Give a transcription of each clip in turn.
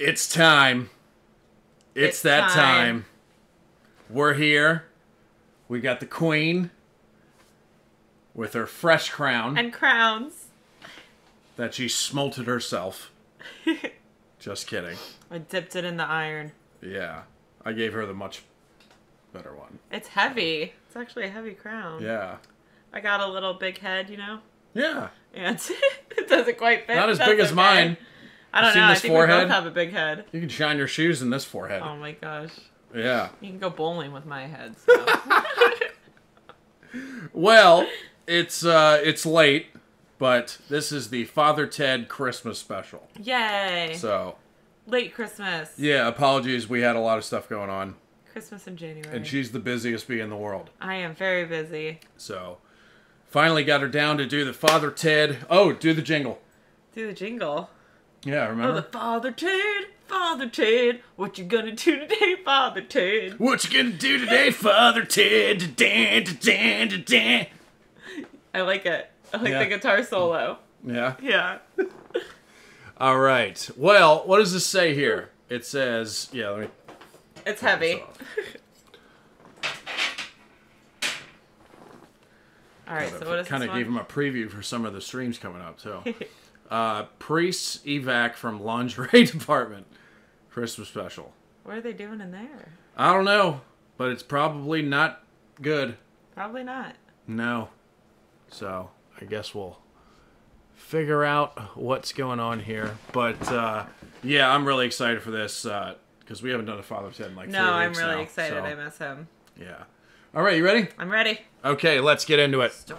It's time. It's, It's that time. time. We're here. We got the queen with her fresh crown And crowns. that she smolted herself. Just kidding. I dipped it in the iron. Yeah. I gave her the much better one. It's heavy. It's actually a heavy crown. Yeah. I got a little big head, you know? Yeah. And it doesn't quite fit. Not as big as okay. mine. I don't know. I think we forehead? both have a big head. You can shine your shoes in this forehead. Oh my gosh. Yeah. You can go bowling with my head. So. Well, it's uh it's late, but this is the Father Ted Christmas special. Yay. So, Late Christmas. yeah, apologies, we had a lot of stuff going on. Christmas in January. And she's the busiest bee in the world. I am very busy. So, finally got her down to do the Father Ted. Oh, do the jingle. Do the jingle. Yeah, Oh, the remember? Father Ted, Father Ted, what you gonna do today, Father Ted? What you gonna do today, Father Ted? Dan, dan, dan, dan. I like it. I like Yeah. the guitar solo. Yeah. Yeah. All right. Well, what does this say here? It says, yeah, let me. It's heavy. All right, so what is kind of gave him a preview for some of the streams coming up too. uh, priests evac from lingerie department, Christmas special. What are they doing in there? I don't know, but it's probably not good. Probably not. No. So I guess we'll figure out what's going on here. But uh, yeah, I'm really excited for this because we haven't done a Father's Ted in like No, I'm really now, excited. so, I miss him. Yeah. All right, you ready? I'm ready. Okay, let's get into it. Oh,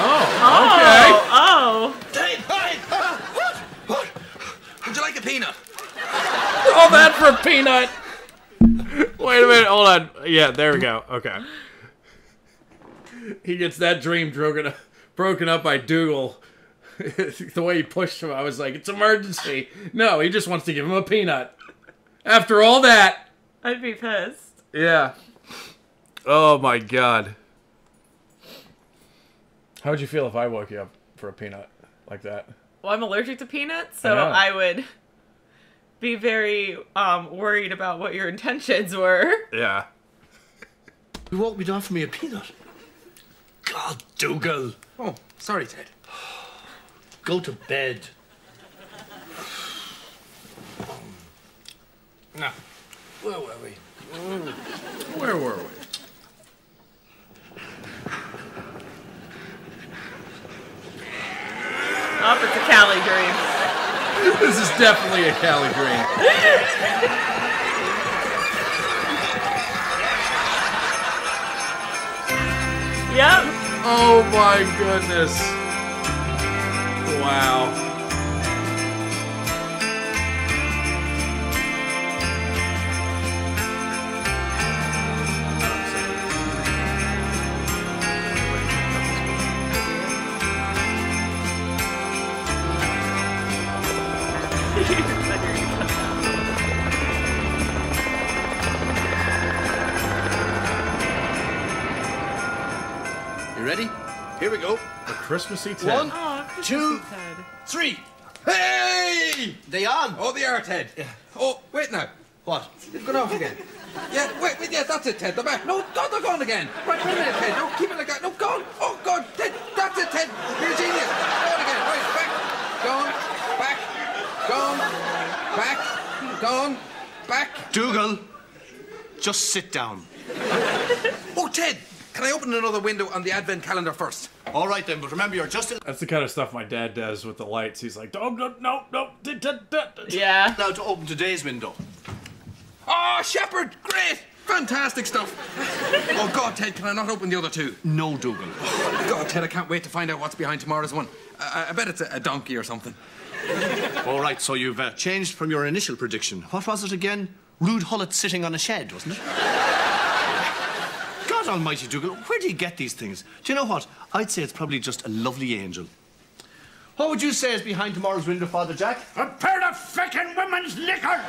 Oh, oh, Dave, hey! What? What? Would you like a peanut? All that for a peanut. Wait a minute, hold on. Yeah, there we go. Okay. He gets that dream broken up, broken up by Dougal. the way he pushed him, I was like, it's emergency. No, he just wants to give him a peanut. After all that. I'd be pissed. Yeah. Oh my god. How would you feel if I woke you up for a peanut like that? Well, I'm allergic to peanuts, so know. I would be very um, worried about what your intentions were. Yeah. You won't be off me a peanut. God, Dougal. Oh, sorry, Ted. Go to bed. Now, where were we? Where were we? It's a Cali dream. This is definitely a Cali dream. Yep. Oh my goodness. Wow. Christmassy Ted. One, Oh, Two. Christmas Ted. three. Hey! They on. Oh, they are, Ted. Oh, wait now. What? They've gone off again. Yeah, wait, wait, yeah, that's it, Ted. They're back. No, God, they're gone again. Right, wait a minute, Ted. No, keep it like that. No, gone. Oh, God, Ted. That's it, Ted. You're a genius. Gone again. Right, back. Gone. Back. Gone. Back. Gone. Back. Dougal, just sit down. Oh, Ted. Can I open another window on the advent calendar first? All right then, but remember you're just That's the kind of stuff my dad does with the lights. He's like, oh, no, no, no. da, da, da, da." Yeah. allowed to open today's window. Oh, Shepherd. Great. Fantastic stuff. oh, God, Ted, can I not open the other two? No, Dougal. God, Ted, I can't wait to find out what's behind tomorrow's one. I, I bet it's a, a donkey or something. All right, so you've uh, changed from your initial prediction. What was it again? Rude Hullet sitting on a shed, wasn't it? God almighty, Dougal, where do you get these things? Do you know what? I'd say it's probably just a lovely angel. What would you say is behind tomorrow's window, Father Jack? A pair of feckin' women's knickers!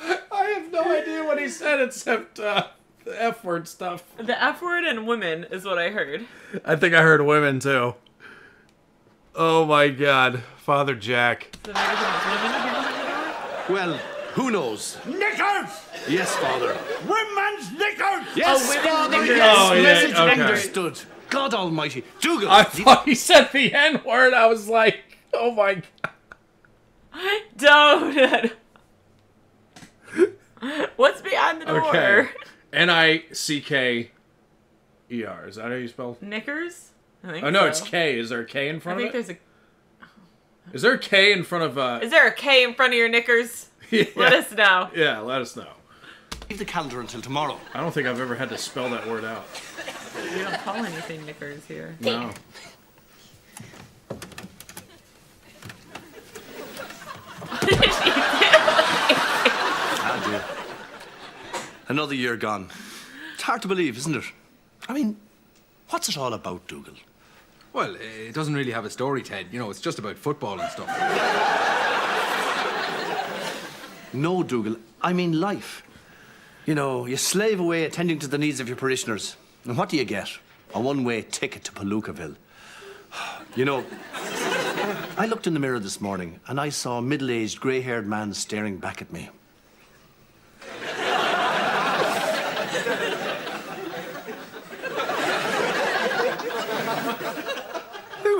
I have no idea what he said except uh, The F word stuff. The F word and women is what I heard. I think I heard women too. Oh my god. Father Jack. So maybe there's women here. Well, who knows? Knickers! Yes, Father. Women's knickers! Yes, oh, women's Father. knickers. Yes, Oh, yeah, message okay. understood. God Almighty, Dougal. I thought he said the N word. I was like, oh my god. Don't. What's behind the door? Okay. N I C K E R. Is that how you spell? Knickers? I think Oh no, so. it's K. Is there a K in front think of it? there's a. Is there a K in front of uh? Is there a K in front of your knickers? yeah. Let us know. Yeah, let us know. Leave the calendar until tomorrow. I don't think I've ever had to spell that word out. We don't call anything knickers here. No. Ah. Another year gone. It's hard to believe, isn't it? I mean, what's it all about, Dougal? Well, it doesn't really have a story, Ted. You know, it's just about football and stuff. No, Dougal. I mean life. You know, you slave away attending to the needs of your parishioners. And what do you get? A one-way ticket to Palookaville. You know, I looked in the mirror this morning and I saw a middle-aged, grey-haired man staring back at me.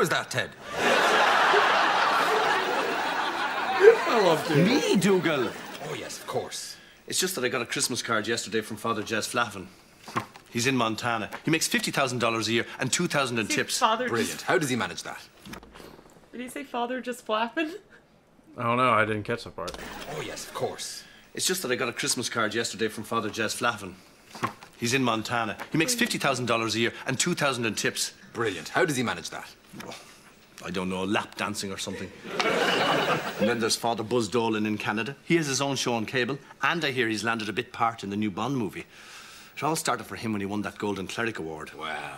Was that, Ted? I love to. Me, Dougal. Oh, yes, of course. It's just that I got a Christmas card yesterday from Father Jess Flaffin. He's in Montana. He makes $50,000 a year and 2000 in tips. Father Brilliant. just. How does he manage that? Did he say father just flapping? I don't know. I didn't catch that part. Oh, yes, of course. It's just that I got a Christmas card yesterday from Father Jess Flaffin. He's in Montana. He makes $50,000 a year and 2000 in tips. Brilliant. How does he manage that? I don't know, lap dancing or something. and then there's Father Buzz Dolan in Canada. He has his own show on cable, and I hear he's landed a bit part in the new Bond movie. It all started for him when he won that Golden Cleric Award. Wow.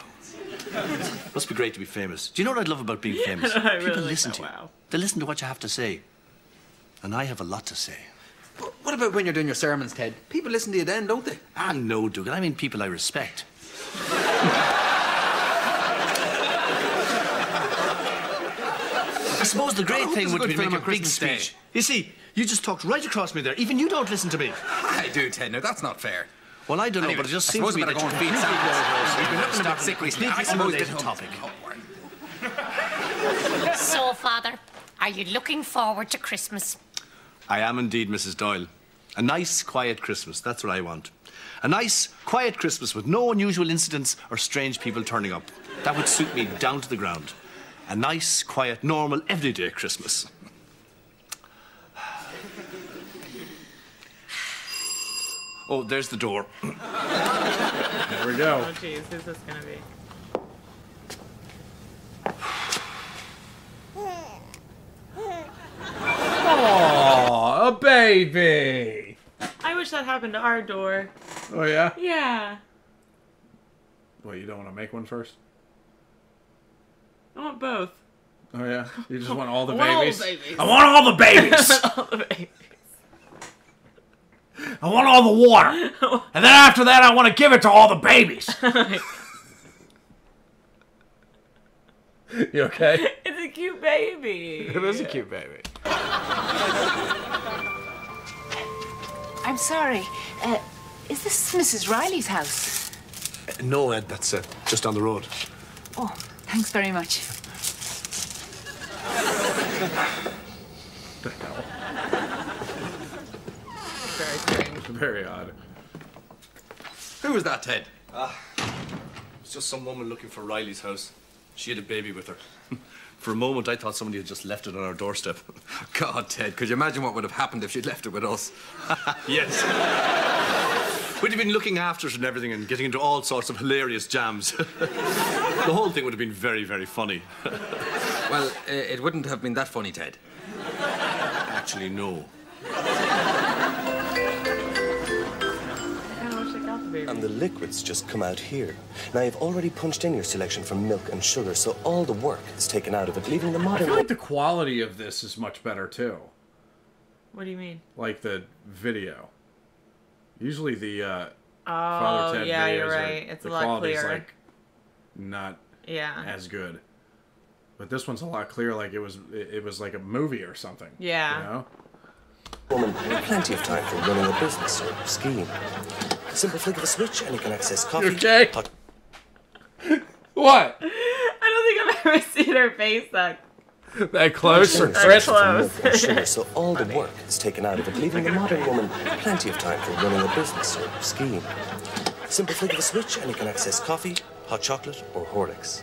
Must be great to be famous. Do you know what I love about being famous? I really People like listen that, to you. wow. They listen to what you have to say. And I have a lot to say. But what about when you're doing your sermons, Ted? People listen to you then, don't they? Ah, no, Dougal. I mean people I respect. I suppose the great thing would be to make a on big Christmas Day. speech. You see, you just talked right across me there. Even you don't listen to me. I do, Ted. Now, that's not fair. Well, I don't know, Anyway, but it just I seems suppose to me we that better go you and feed completely Santa. overlooked We've been looking a bit Start sick recently. I completely suppose unrelated this topic. Oh, so, Father, are you looking forward to Christmas? I am indeed, Mrs. Doyle. A nice, quiet Christmas. That's what I want. A nice, quiet Christmas with no unusual incidents or strange people turning up. That would suit me down to the ground. A nice, quiet, normal, everyday Christmas. Oh, there's the door. Here we go. Oh jeez, who's this gonna be? Aw, a baby. I wish that happened to our door. Oh yeah. Yeah. Well, you don't want to make one first? I want both. Oh yeah. You just want all the I want all the babies. babies. I want all the babies. All the babies. I want all the water. And then after that, I want to give it to all the babies. you okay? It's a cute baby. It is a cute baby. I'm sorry. Uh, is this Mrs. Riley's house? No, Ed, that's uh, just down the road. Oh, thanks very much. The hell? Very strange. Very odd. Who was that, Ted? Ah, It's just some woman looking for Riley's house. She had a baby with her. For a moment, I thought somebody had just left it on our doorstep. God, Ted, could you imagine what would have happened if she'd left it with us? Yes. We'd have been looking after it and everything and getting into all sorts of hilarious jams. the whole thing would have been very, very funny. Well, uh, it wouldn't have been that funny, Ted. Actually, no. I kind of wish I got the baby. And the liquids just come out here. Now, you've already punched in your selection for milk and sugar, so all the work is taken out of it, leaving the I feel like the quality of this is much better too. What do you mean? Like the video. Usually the uh, Oh, yeah, you're videos are- right. It's the a lot quality's, clearer. like not Yeah. as good. But this one's a lot clearer. Like it was, it, it was like a movie or something. Yeah. You know? Woman, plenty of time for running a business or skiing. Simple flick of a switch and you can access coffee. okay? hot What? I don't think I've ever seen her face that. That close or That's crisp? close. milk and sugar, so all the work is taken out of it, leaving the modern woman plenty of time for running a business or skiing. Simple flick of a switch and you can access coffee, hot chocolate, or Horlicks.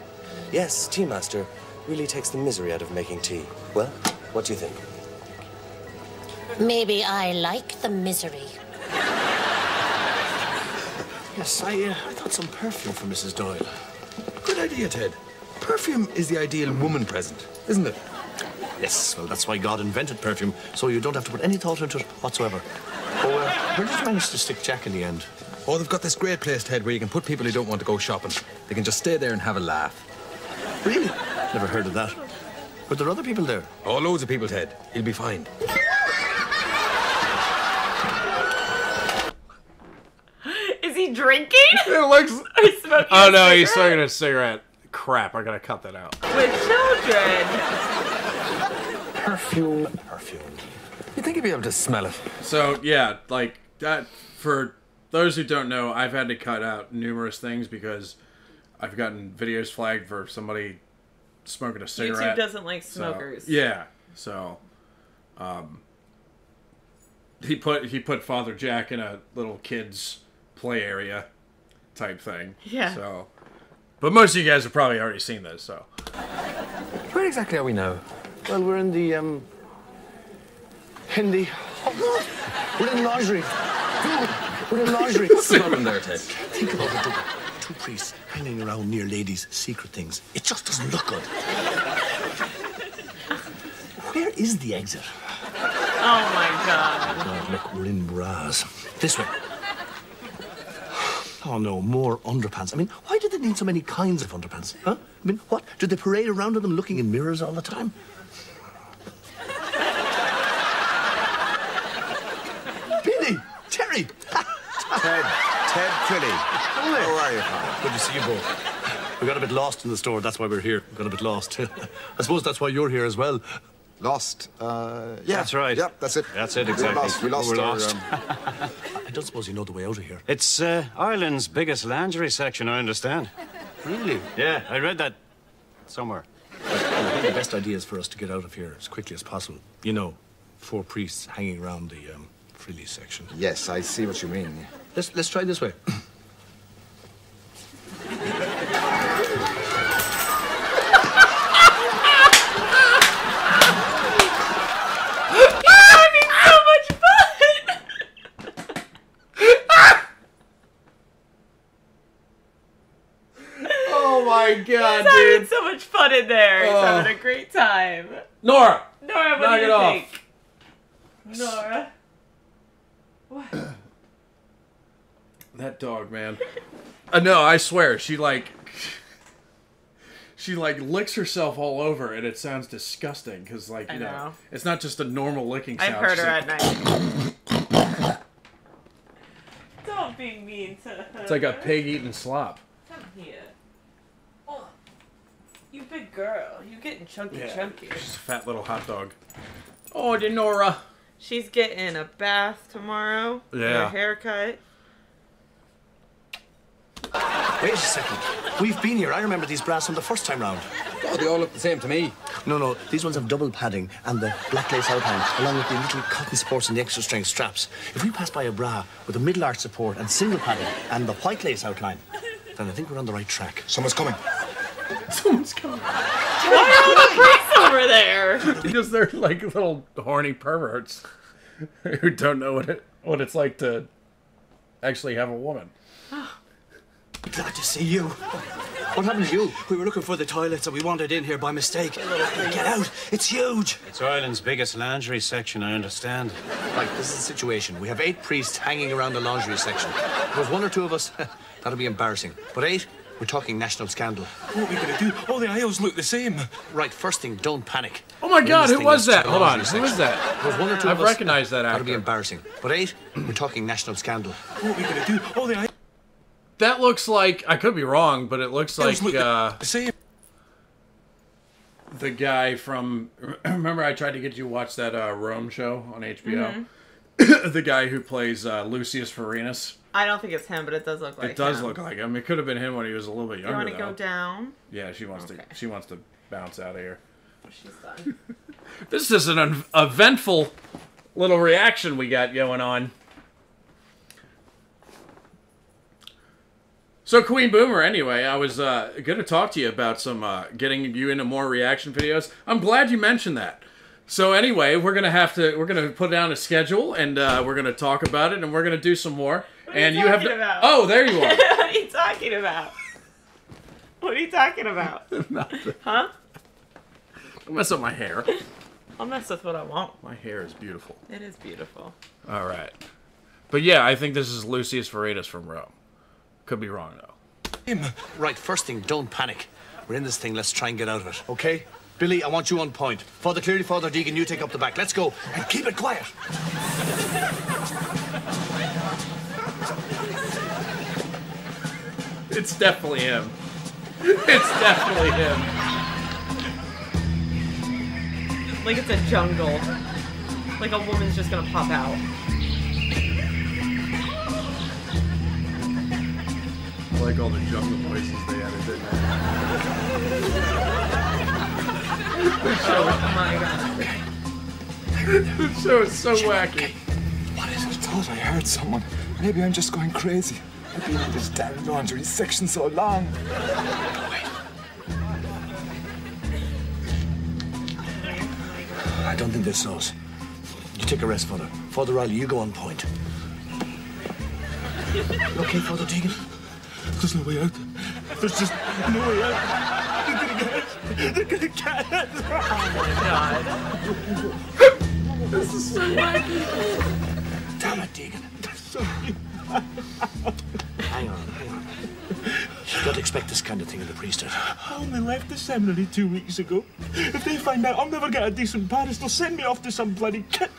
Yes, Tea Master really takes the misery out of making tea. Well, what do you think? Maybe I like the misery. Yes, I, uh, I thought some perfume for Mrs. Doyle. Good idea, Ted. Perfume is the ideal woman present, isn't it? Yes, well, that's why God invented perfume, so you don't have to put any thought into it whatsoever. Oh, uh, where did you manage to stick Jack in the end? Oh, they've got this great place, Ted, where you can put people who don't want to go shopping. They can just stay there and have a laugh. Really? Never heard of that. But there are other people there? Oh, loads of people, Ted. He'll be fine. Is he drinking? It looks. or smoking? Oh a no, he's smoking a cigarette. Crap! I gotta cut that out. with children. Perfume, perfume. You think you'd be able to smell it? So yeah, like that. For those who don't know, I've had to cut out numerous things because I've gotten videos flagged for somebody smoking a cigarette. YouTube doesn't like So, smokers. yeah. So, um, he put he put Father Jack in a little kids play area type thing. Yeah. So, but most of you guys have probably already seen this. So, Where exactly are we now? Well, we're in the, um... In the... We're in lingerie. We're in lingerie. Smell in there, Ted. Think about it, Dougal. Two priests hanging around near ladies' secret things. It just doesn't look good. Where is the exit? Oh my god. God, look, we're in bras. This way. Oh no, more underpants. I mean, why do they need so many kinds of underpants? Huh? I mean, what? Do they parade around in them looking in mirrors all the time? Billy! Terry! Ted, Ted Crilly. How are you, pal? Good to see you both. We got a bit lost in the store, that's why we're here. We got a bit lost. I suppose that's why you're here as well. Lost. Uh, yeah. That's right. Yeah, that's it. That's it, We exactly. lost. We lost. We're our, lost. um, I don't suppose you know the way out of here. It's uh, Ireland's biggest lingerie section, I understand. Really? Yeah, I read that somewhere. I think the best idea is for us to get out of here as quickly as possible. You know, four priests hanging around the um, frilly section. yes, I see what you mean. Let's let's try this way. having so much fun. oh my god, He's having so much fun in there. He's Oh. having a great time. Nora, Nora, what knock do you off. think? Nora. What? That dog, man. Uh, no, I swear, she like she like licks herself all over, and it sounds disgusting because like you I know, know. it's not just a normal licking sound. I've heard her like- at night. Don't be mean to her. It's like a pig eating slop. Come here. Oh, you big girl. you're getting chunky Yeah. chunky. She's a fat little hot dog. Oh, the Nora. She's getting a bath tomorrow. Yeah. A haircut. Wait a second. We've been here. I remember these brass from the first time round. Oh, they all look the same to me. No, no, these ones have double padding and the black lace outline, along with the little cotton supports and the extra strength straps. If we pass by a bra with a middle arch support and single padding and the white lace outline, then I think we're on the right track. Someone's coming. Someone's coming. Why are all the priests over there? because they're like little horny perverts who don't know what it what it's like to actually have a woman. Glad to see you. What happened to you? We were looking for the toilets and we wandered in here by mistake. Get out. It's huge. It's Ireland's biggest lingerie section, I understand. Right, this is the situation. We have eight priests hanging around the lingerie section. If there's one or two of us, that'll be embarrassing. But eight, we're talking national scandal. What are we gonna do? All the aisles look the same. Right, first thing, don't panic. Oh my God, who was that? Hold on, who was that? If there's one or two I've of us, recognized that That'll be actor. embarrassing. But eight, we're talking national scandal. What are we gonna do? All the aisles. that looks like I could be wrong, but it looks like with- uh, See, the guy from. Remember, I tried to get you to watch that uh, Rome show on HBO. Mm-hmm. the guy who plays uh, Lucius Vorenus. I don't think it's him, but it does look like it does him. look like him. It could have been him when he was a little bit younger. You want to go down? Yeah, she wants Okay. to. She wants to bounce out of here. She's done. This is an un- eventful little reaction we got going on. So Queen Boomer, anyway, I was uh, going to talk to you about some uh, getting you into more reaction videos. I'm glad you mentioned that. So anyway, we're gonna have to we're gonna put down a schedule and uh, we're gonna talk about it and we're gonna do some more. What and you you have talking to. about? Oh, there you are. what are you talking about? What are you talking about? huh? Don't mess up my hair. I'll mess with what I want. My hair is beautiful. It is beautiful. All right, but yeah, I think this is Lucius Faritas from Rome. Could be wrong though. Right, first thing, don't panic. We're in this thing, let's try and get out of it, okay? Billy, I want you on point. Father Cleary, Father Deegan, you take up the back. Let's go. And keep it quiet. It's definitely him. It's definitely him. Like it's a jungle. Like a woman's just gonna pop out. I like all the jungle voices they added in Oh my god. there. This show is so wacky. What is it? I thought I heard someone. Maybe I'm just going crazy. I've been in this damn laundry section so long. I don't think they saw. You take a rest, Father. Father Riley, you go on point. You okay, Father Deegan? There's no way out. There's just no way out. They're gonna get us. They're gonna get us. Oh my god. This is so wacky. Damn it, Deegan. Hang on, hang on. You've got to expect this kind of thing in the priesthood. I only left the seminary two weeks ago. If they find out I'll never get a decent parish, they'll send me off to some bloody kit.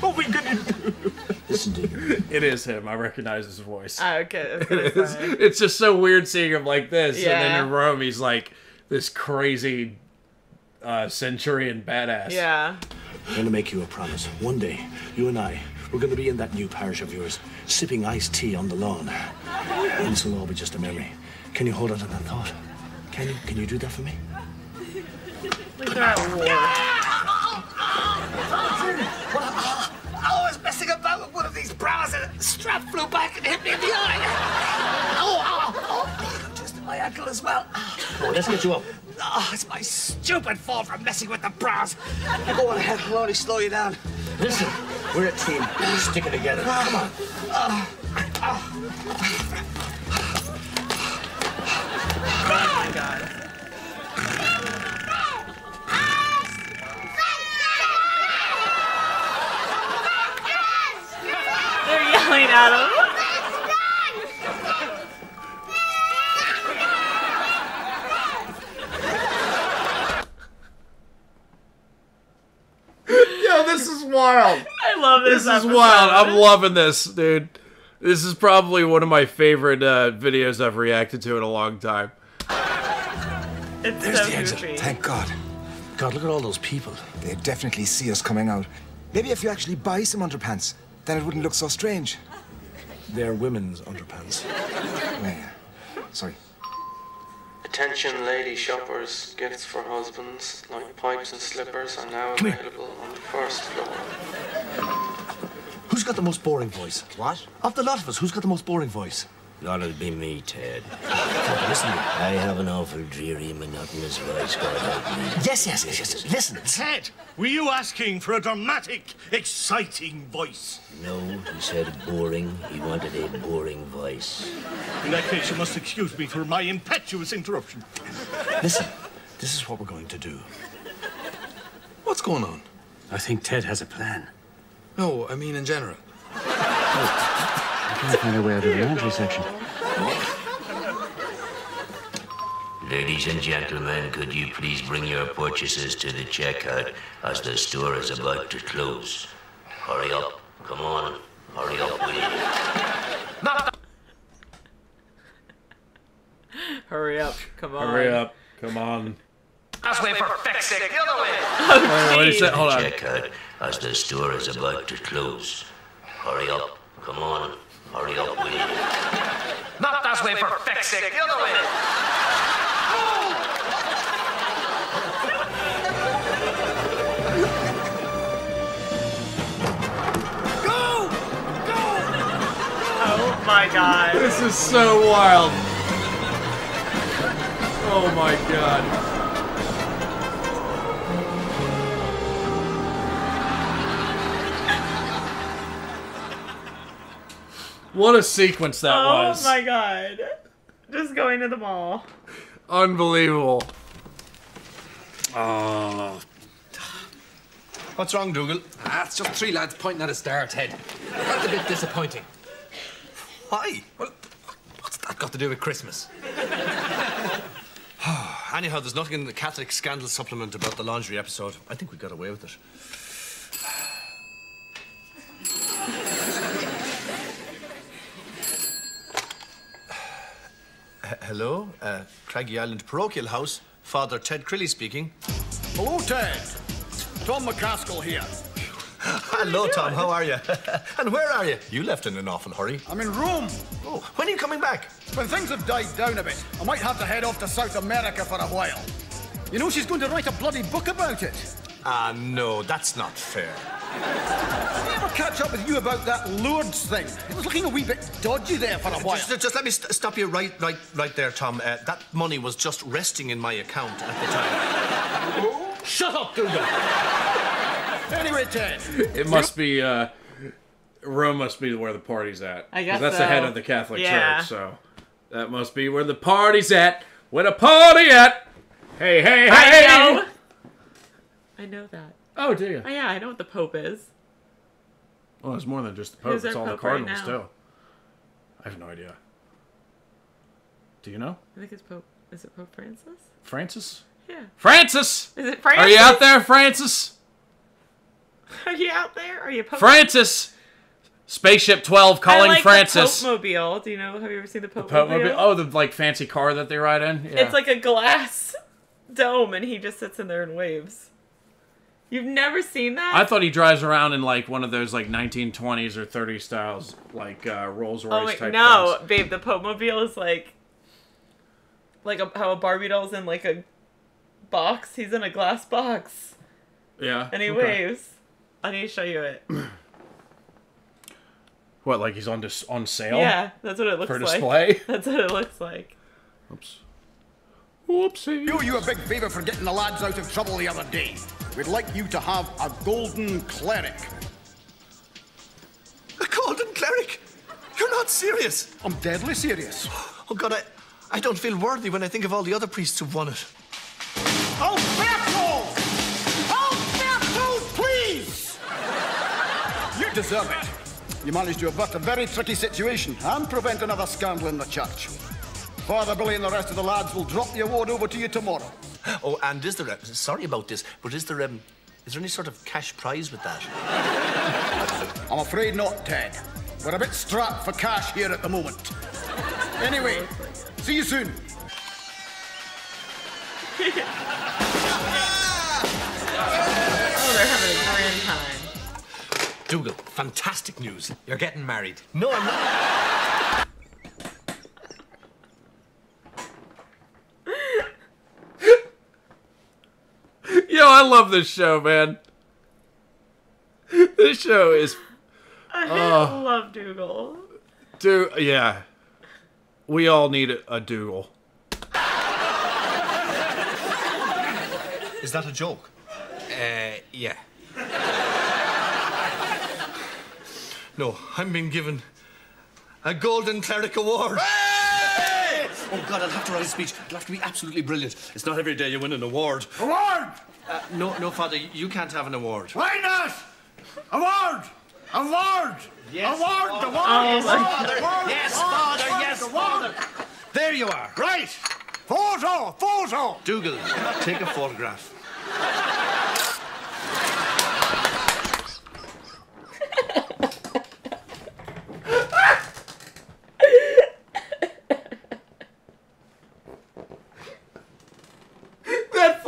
What are we gonna do? Listen, Deegan. It is him. I recognize his voice. Ah, okay. I was gonna It's, it's just so weird seeing him like this, and then Yeah. in Rome he's like this crazy uh, centurion badass. Yeah. I'm going to make you a promise. One day, you and I, we're going to be in that new parish of yours, sipping iced tea on the lawn. And this will all be just a memory. Can you hold on to that thought? Can you? Can you do that for me? Like they're at war. I was messing about with one of these bras and a strap flew back and hit me in the eye. Oh, oh, oh. oh just my ankle as well. Come on, let's get you up. Oh, it's my stupid fault for messing with the bras. Go on ahead, I'll only slow you down. Listen, we're a team. We're sticking together. Come on. Oh is wild. I'm loving this, dude. This is probably one of my favorite uh, videos I've reacted to in a long time. It's There's so the exit. goofy. Thank God. God, look at all those people. They definitely see us coming out. Maybe if you actually buy some underpants, then it wouldn't look so strange. They're women's underpants. Oh, yeah. Sorry. Attention lady shoppers, gifts for husbands like pipes and slippers are now Come here. available on the first floor. Who's got the most boring voice? What? Of the lot of us, who's got the most boring voice? That'll be me, Ted. Listen. I have an awful dreary, monotonous voice, God help me. Yes, yes, yes, yes. Listen. Ted, were you asking for a dramatic, exciting voice? No, he said boring. He wanted a boring voice. In that case, you must excuse me for my impetuous interruption. Listen. This is what we're going to do. What's going on? I think Ted has a plan. No, I mean in general. Oh, I Can't find a way out of the laundry section. Ladies and gentlemen, could you please bring your purchases to the checkout as the store is about to close? Hurry up. Come on. Hurry up, will you? Hurry up. Come on. Hurry up. Come on. That's way for feck's sake. The other way. Wait, wait a sec. Hold on. Check out as the store is about to close. Hurry up. Come on. Hurry up, will you? Not that way for feck's sake. The other way. Go! Go! Oh my god. This is so wild. Oh my god. What a sequence that oh was. Oh my god. Just going to the mall. Unbelievable. Oh. What's wrong, Dougal? Ah, it's just three lads pointing at a star, head. That's a bit disappointing. Why? Well, what's that got to do with Christmas? Anyhow, there's nothing in the Catholic scandal supplement about the lingerie episode. I think we got away with it. Hello, uh, Craggy Island Parochial House. Father Ted Crilly speaking. Hello, Ted. Tom McCaskill here. Hello, Tom. How are you? and where are you? You left in an awful hurry. I'm in Rome. Oh, when are you coming back? When things have died down a bit, I might have to head off to South America for a while. You know, she's going to write a bloody book about it. Ah, no, that's not fair. Did I ever catch up with you about that Lourdes thing? It was looking a wee bit dodgy there for a while. Just, just let me st- stop you right, right, right there, Tom. Uh, that money was just resting in my account at the time. Shut up, Dougal. anyway, Ted. It must be uh Rome must be where the party's at. I 'Cause guess that's the head of the Catholic Yeah. Church, so that must be where the party's at. Where the party at? Hey, hey, hey! I know. I know that. Oh, do you? Oh yeah, I know what the Pope is. Well, it's more than just the Pope. Who's it's all the Pope right cardinals now? too. I have no idea. Do you know? I think it's Pope. Is it Pope Francis? Francis? Yeah. Francis! Is it Francis? Are you out there, Francis? Are you out there? Are you Pope? Francis! Spaceship 12 I calling like Francis. The Pope Mobile. Do you know? Have you ever seen the Pope Pope Mobile? Mobile- Oh, the like fancy car that they ride in. Yeah. It's like a glass dome, and he just sits in there and waves. You've never seen that? I thought he drives around in like one of those like 1920s or 30s styles, like uh, Rolls Royce Oh wait, type. no, things. babe. The Pope Mobile is like, like a, how a Barbie doll's in like a box. He's in a glass box, Yeah. and he okay. waves. I need to show you it. What, like he's on dis- on sale? Yeah, that's what it looks For like. display? That's what it looks like. Oops. Whoopsie. You, you a big favour for getting the lads out of trouble the other day. We'd like you to have a golden cleric. A golden cleric? You're not serious. I'm deadly serious. Oh, God, I, I don't feel worthy when I think of all the other priests who've won it. Alberto! Alberto, please! You deserve it. You managed to avert a very tricky situation and prevent another scandal in the church. Father Billy and the rest of the lads will drop the award over to you tomorrow. Oh, and is there a, sorry about this, but is there um, is there any sort of cash prize with that? I'm afraid not, Ted. We're a bit strapped for cash here at the moment. Anyway, see you soon. Oh, they're having a grand time. Dougal, fantastic news. You're getting married. No, I'm not. Love this show, man. This show is, I Oh. love Dougal. dude. Yeah, we all need a, a Dougal. Is that a joke? Uh, yeah. No, I'm being given a Golden Cleric Award. Oh, God, I'll have to write a speech. It'll have to be absolutely brilliant. It's not every day you win an award. Award! Uh, no, no, Father, you can't have an award. Why not? Award! Award! Yes, award! Father. Award! Yes, award, Father. award, Yes, Father, award, yes, award. There you are. Right! Photo! Photo! Dougal, take a photograph.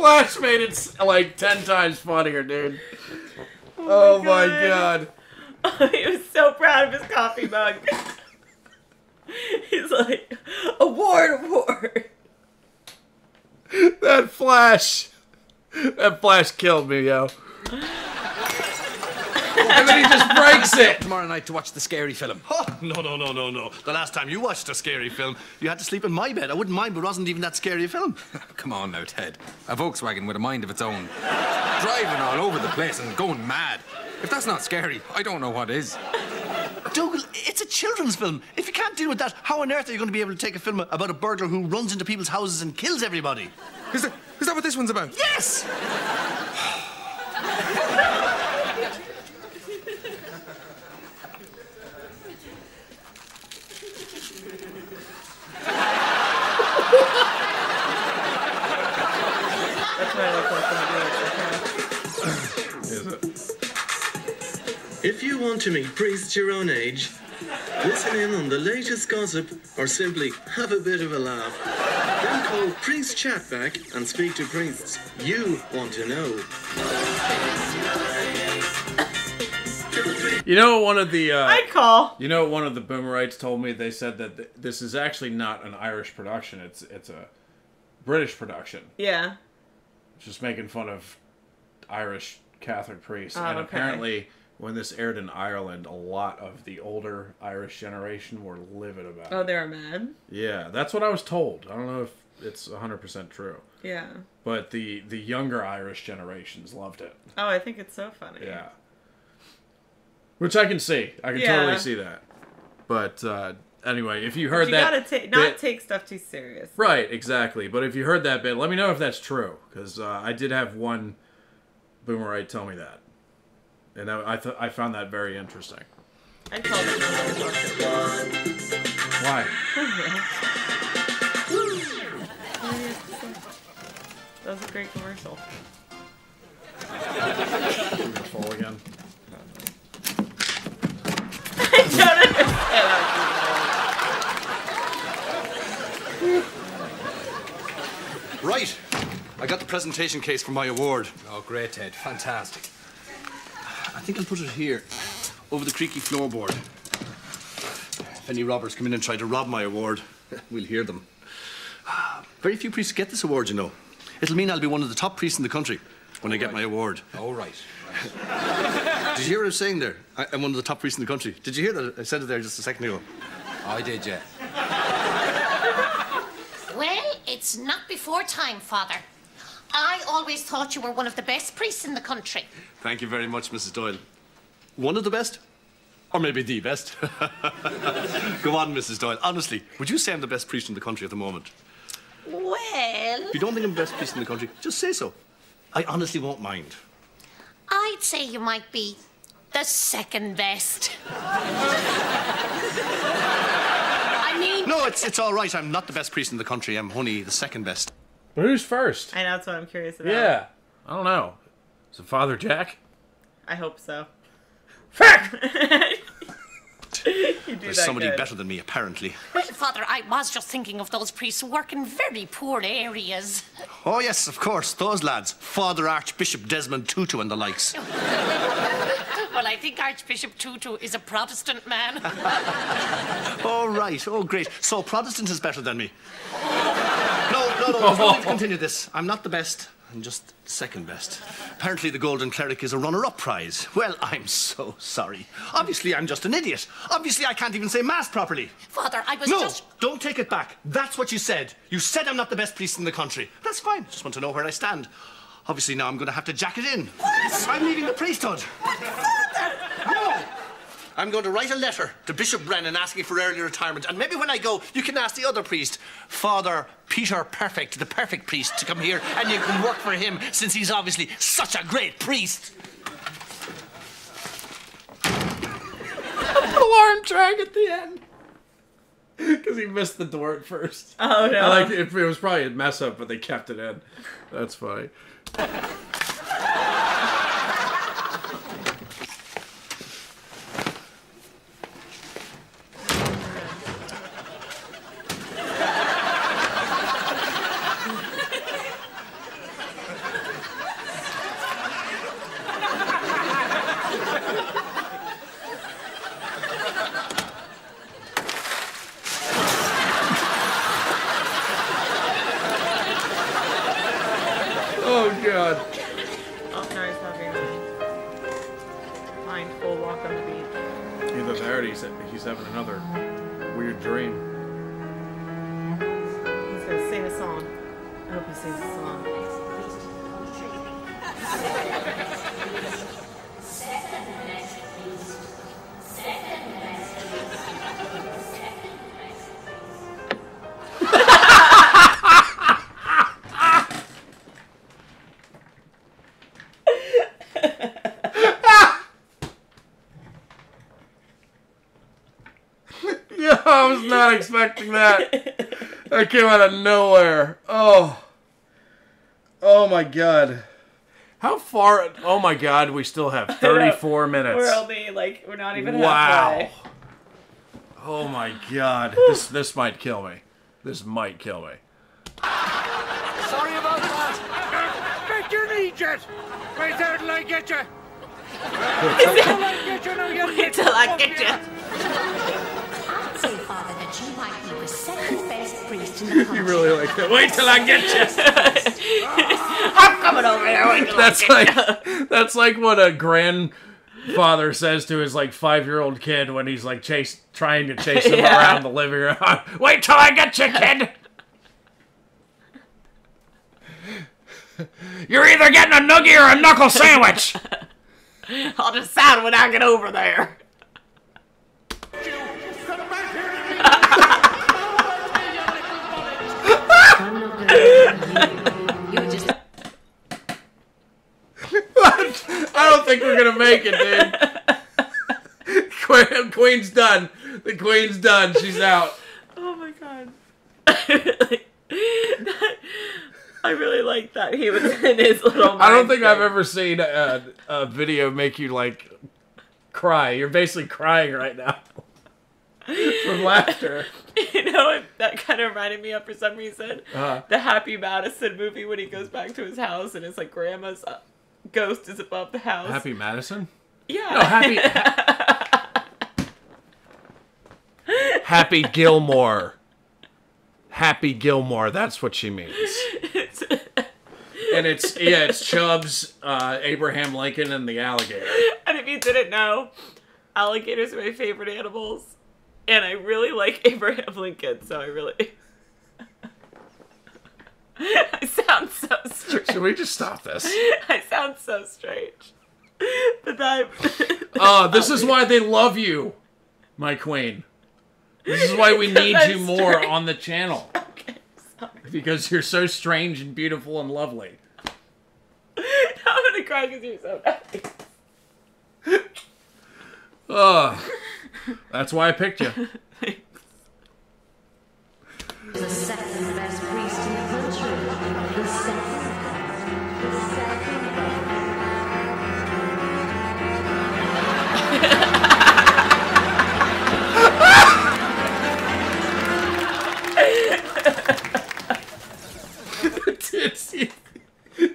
Flash made it like ten times funnier, dude. Oh my oh god. he was so proud of his coffee mug. He's like, award, award. That Flash. That Flash killed me, yo. And then he just breaks it. Tomorrow night to watch the scary film. Oh, no, no, no, no, no. The last time you watched a scary film, you had to sleep in my bed. I wouldn't mind, but it wasn't even that scary a film. Come on now, Ted. A Volkswagen with a mind of its own. Driving all over the place and going mad. If that's not scary, I don't know what is. Dougal, it's a children's film. If you can't deal with that, how on earth are you going to be able to take a film about a burglar who runs into people's houses and kills everybody? Is that, is that what this one's about? Yes! That's what look like when I do it. Is it? If you want to meet priests your own age, listen in on the latest gossip, or simply have a bit of a laugh, then call Priest Chatback and speak to priests you want to know. You know, one of the. Uh, I call. You know, one of the boomerites told me they said that th- this is actually not an Irish production. It's it's a British production. Yeah. Just making fun of Irish Catholic priests. Oh, and okay. apparently, when this aired in Ireland, a lot of the older Irish generation were livid about Oh, it. they were mad. Yeah, that's what I was told. I don't know if it's 100% true. Yeah. But the the younger Irish generations loved it. Oh, I think it's so funny. Yeah. Which I can see. I can Yeah. totally see that. But uh, anyway, if you heard that you that, gotta ta- not bit- take stuff too serious. right, exactly. But if you heard that bit, let me know if that's true, because uh, I did have one boomerite tell me that, and I I, th- I found that very interesting. I it. Why? That was a great commercial. Fall again. I don't understand. Right. I got the presentation case for my award. Oh, great, Ted. Fantastic. I think I'll put it here, over the creaky floorboard. If any robbers come in and try to rob my award, we'll hear them. Very few priests get this award, you know. It'll mean I'll be one of the top priests in the country when I get my award. Oh, right. Did you hear what I was saying there? I- I'm one of the top priests in the country. Did you hear that? I said it there just a second ago. I did, yeah. Well, it's not before time, Father. I always thought you were one of the best priests in the country. Thank you very much, Mrs. Doyle. One of the best? Or maybe the best? Go on, Mrs. Doyle. Honestly, would you say I'm the best priest in the country at the moment? Well, If you don't think I'm the best priest in the country, just say so. I honestly won't mind. I'd say you might be the second best. I mean, No, it's, it's all right. I'm not the best priest in the country. I'm only the second best. But who's first? I know that's what I'm curious about. Yeah, I don't know. Is it Father Jack? I hope so. Fuck! There's somebody good. better than me, apparently. well, Father, I was just thinking of those priests who work in very poor areas. Oh, yes, of course. Those lads. Father Archbishop Desmond Tutu and the likes. well, I think Archbishop Tutu is a Protestant man. Oh, right. Oh, great. So Protestant is better than me. No, no, no. There's no need to continue this. I'm not the best. I'm just second best. Apparently, the Golden Cleric is a runner-up prize. Well, I'm so sorry. Obviously, I'm just an idiot. Obviously, I can't even say mass properly. Father, I was no, just. No, don't take it back. That's what you said. You said I'm not the best priest in the country. That's fine. Just want to know where I stand. Obviously, now I'm going to have to jack it in. What? I'm leaving the priesthood. No. I'm going to write a letter to Bishop Brennan asking for early retirement, and maybe when I go, you can ask the other priest, Father Peter Perfect, the perfect priest, to come here, and you can work for him since he's obviously such a great priest. Alarm track at the end. Because he missed the door at first. Oh, no. I like it, it was probably a mess up, but they kept it in. That's funny. That came out of nowhere. Oh. Oh my god. How far? Oh my god, we still have 34 minutes. We're only like we're not even Wow. halfway. Oh my god. This this might kill me. This might kill me. Sorry about that. Back your knee, Jet. Wait there till I get you. Wait till I get you Wait till I get you. Priest in the. You really like that. Wait till I get you. I'm coming over there. Wait till That's I get like that's like what a grandfather says to his like five year old kid when he's like chase trying to chase him Yeah. around the living room. Wait till I get you, kid. You're either getting a noogie or a knuckle sandwich. I'll decide when I get over there. I don't think we're gonna make it, dude. Queen, Queen's done. The Queen's done. She's out. Oh my god. I really like that he was in his little. I don't think thing. I've ever seen a, a video make you like cry. You're basically crying right now from laughter. You know, it- that kind of reminded me of for some reason Uh-huh. the Happy Madison movie when he goes back to his house and it's like grandma's uh, ghost is above the house. Happy Madison? Yeah. No, Happy. Happy Gilmore. Happy Gilmore. That's what she means. and it's yeah, it's Chubbs, uh, Abraham Lincoln, and the alligator. and if you didn't know, alligators are my favorite animals, and I really like Abraham Lincoln, so I really. I sound so strange. Should we just stop this? I sound so strange. But that. Oh, this is why they love you, my queen. This is why we need you I'm more on the channel. Because you're so strange and beautiful and lovely. I'm gonna cry because you're so nice. Ah. Ugh. That's why I picked you. The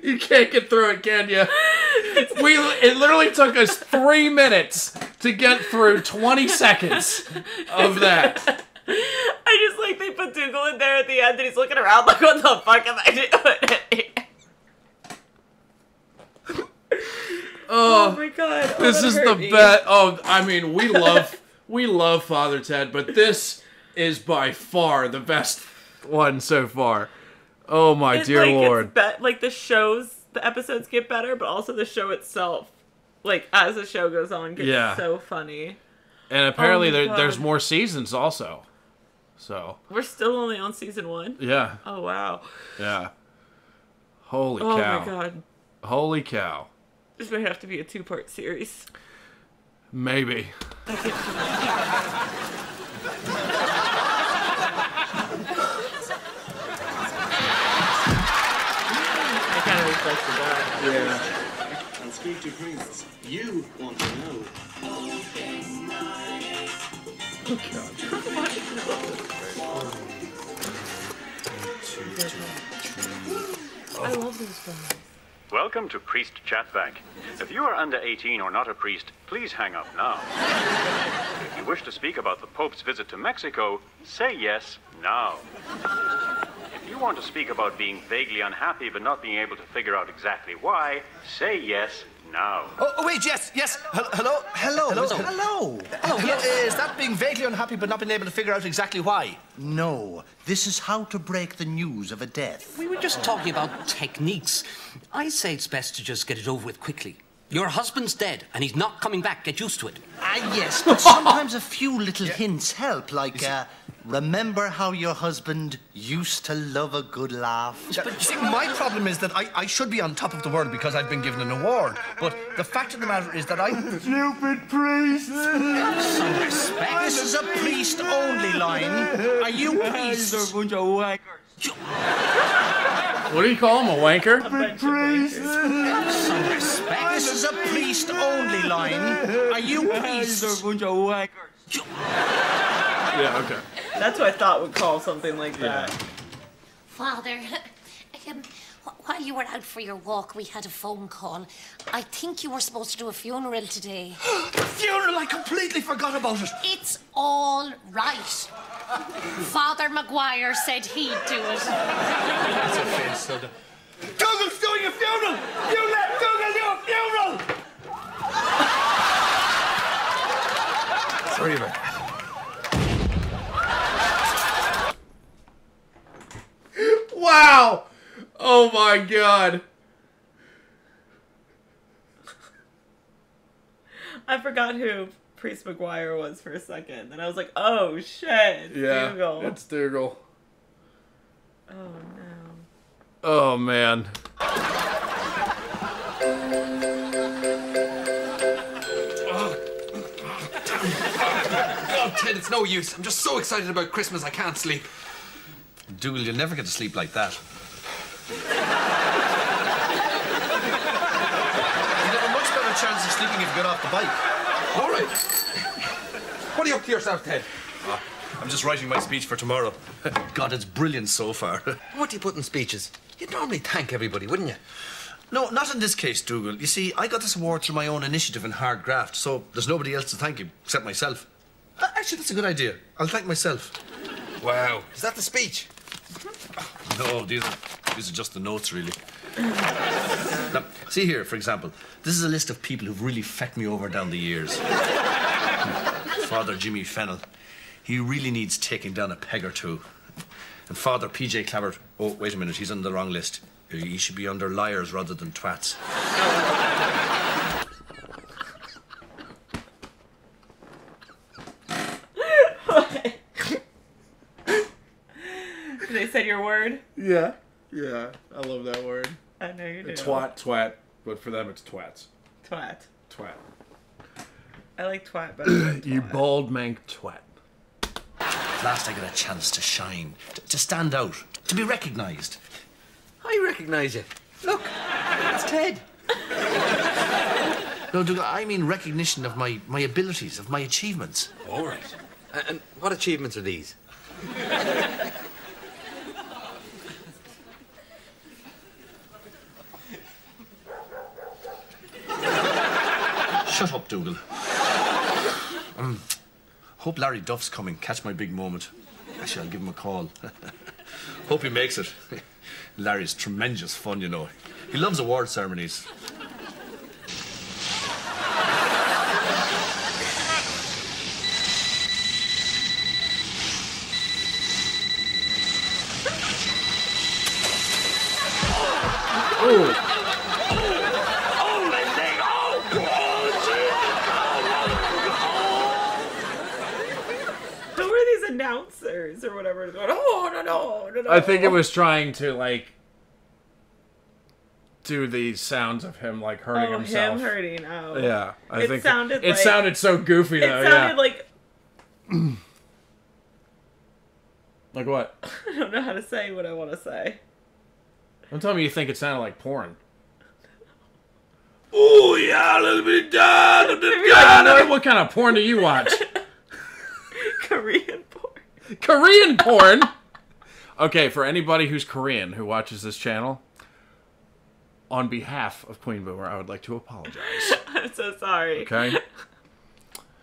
you can't get through it, can you? We it literally took us three minutes to get through 20 seconds of that. I just like they put Dougal in there at the end and he's looking around like, what the fuck am I doing? Oh, oh, my god. Oh, this is the me. best. Oh, I mean, we love we love Father Ted, but this is by far the best one so far. Oh my dear like, lord! Be- like the shows, the episodes get better, but also the show itself, like as the show goes on, gets Yeah. so funny. And apparently Oh there, there's more seasons also. So We're still only on season one. yeah, Oh wow. yeah. Holy oh cow! my god. Holy cow! This might have to be a two-part series. Maybe. I get I kind of expected that. Yeah. And speak to Prince. You want to know. I love these films. Welcome to Priest Chat Bank. If you are under 18 or not a priest, please hang up now. If you wish to speak about the Pope's visit to Mexico, say yes now. If you want to speak about being vaguely unhappy but not being able to figure out exactly why, say yes now. Oh, oh, wait, yes, yes. Hel- Hello? Hello? Hello. Hello. Hello. Hello. Is that being vaguely unhappy but not being able to figure out exactly why? No, this is how to break the news of a death. We were just talking about techniques. I say it's best to just get it over with quickly. Your husband's dead, and he's not coming back. Get used to it. Ah, yes, but sometimes a few little hints help, like, uh, remember how your husband used to love a good laugh? But you see, my problem is that I, I should be on top of the world because I've been given an award. But the fact of the matter is that I. Stupid priest! Some respect. This is a priest only line. Are you priests? Bunch of wankers. What do you call him? A wanker? A priest! Some respect. This is a priest only line. Are you priests? bunch of wankers. Yeah, okay. That's what I thought would call something like that. Father, um, wh- while you were out for your walk, we had a phone call. I think you were supposed to do a funeral today. Funeral, I completely forgot about it. It's all right. Father Maguire said he'd do it. Dougal's doing a funeral! You let Dougal do a funeral! Sorry about that. Wow! Oh my god. I forgot who Priest McGuire was for a second. And I was like, oh shit. it's Yeah, Dougal. it's Dougal. Oh no. Oh man. Oh, Ted, it's no use. I'm just so excited about Christmas I can't sleep. Dougal, you'll never get to sleep like that. You'd have a much better chance of sleeping if you got off the bike. All right. What are you up to yourself, Ted? Ah, I'm just writing my speech for tomorrow. God, it's brilliant so far. What do you put in speeches? You'd normally thank everybody, wouldn't you? No, not in this case, Dougal. You see, I got this award through my own initiative and hard graft, so there's nobody else to thank you except myself. Uh, Actually, that's a good idea. I'll thank myself. Wow. Is that the speech? No, these are, these are just the notes, really. now, see here, for example. This is a list of people who've really fecked me over down the years. Hmm. Father Jimmy Fennel, He really needs taking down a peg or two. And Father PJ Clavert. Oh, wait a minute, he's on the wrong list. He should be under liars rather than twats. Said your word? Yeah. Yeah. I love that word. I know you do. Twat, twat, but for them it's twats. Twat. Twat. I like twat better. than you twat. bald mank twat. At last I get a chance to shine, to, to stand out, to be recognised. I recognise you. Look, it's Ted. No, Dougal, I mean recognition of my, my abilities, of my achievements. All right. A- And what achievements are these? Shut up, Dougal. Um, hope Larry Duff's coming. Catch my big moment. Actually, I'll give him a call. hope he makes it. Larry's tremendous fun, you know. He loves award ceremonies. Or whatever? Going, oh no no no no. I think it was trying to like do the sounds of him like hurting oh, himself. him hurting. Oh. Yeah, I it think sounded it like, sounded so goofy though. It sounded yeah. like like what? I don't know how to say what I want to say. Don't tell me you think it sounded like porn. Oh, yeah, a little bit down. What kind of porn do you watch? Korean porn. Korean porn. Okay, for anybody who's Korean who watches this channel, on behalf of Queen Boomer, I would like to apologize. I'm so sorry. Okay.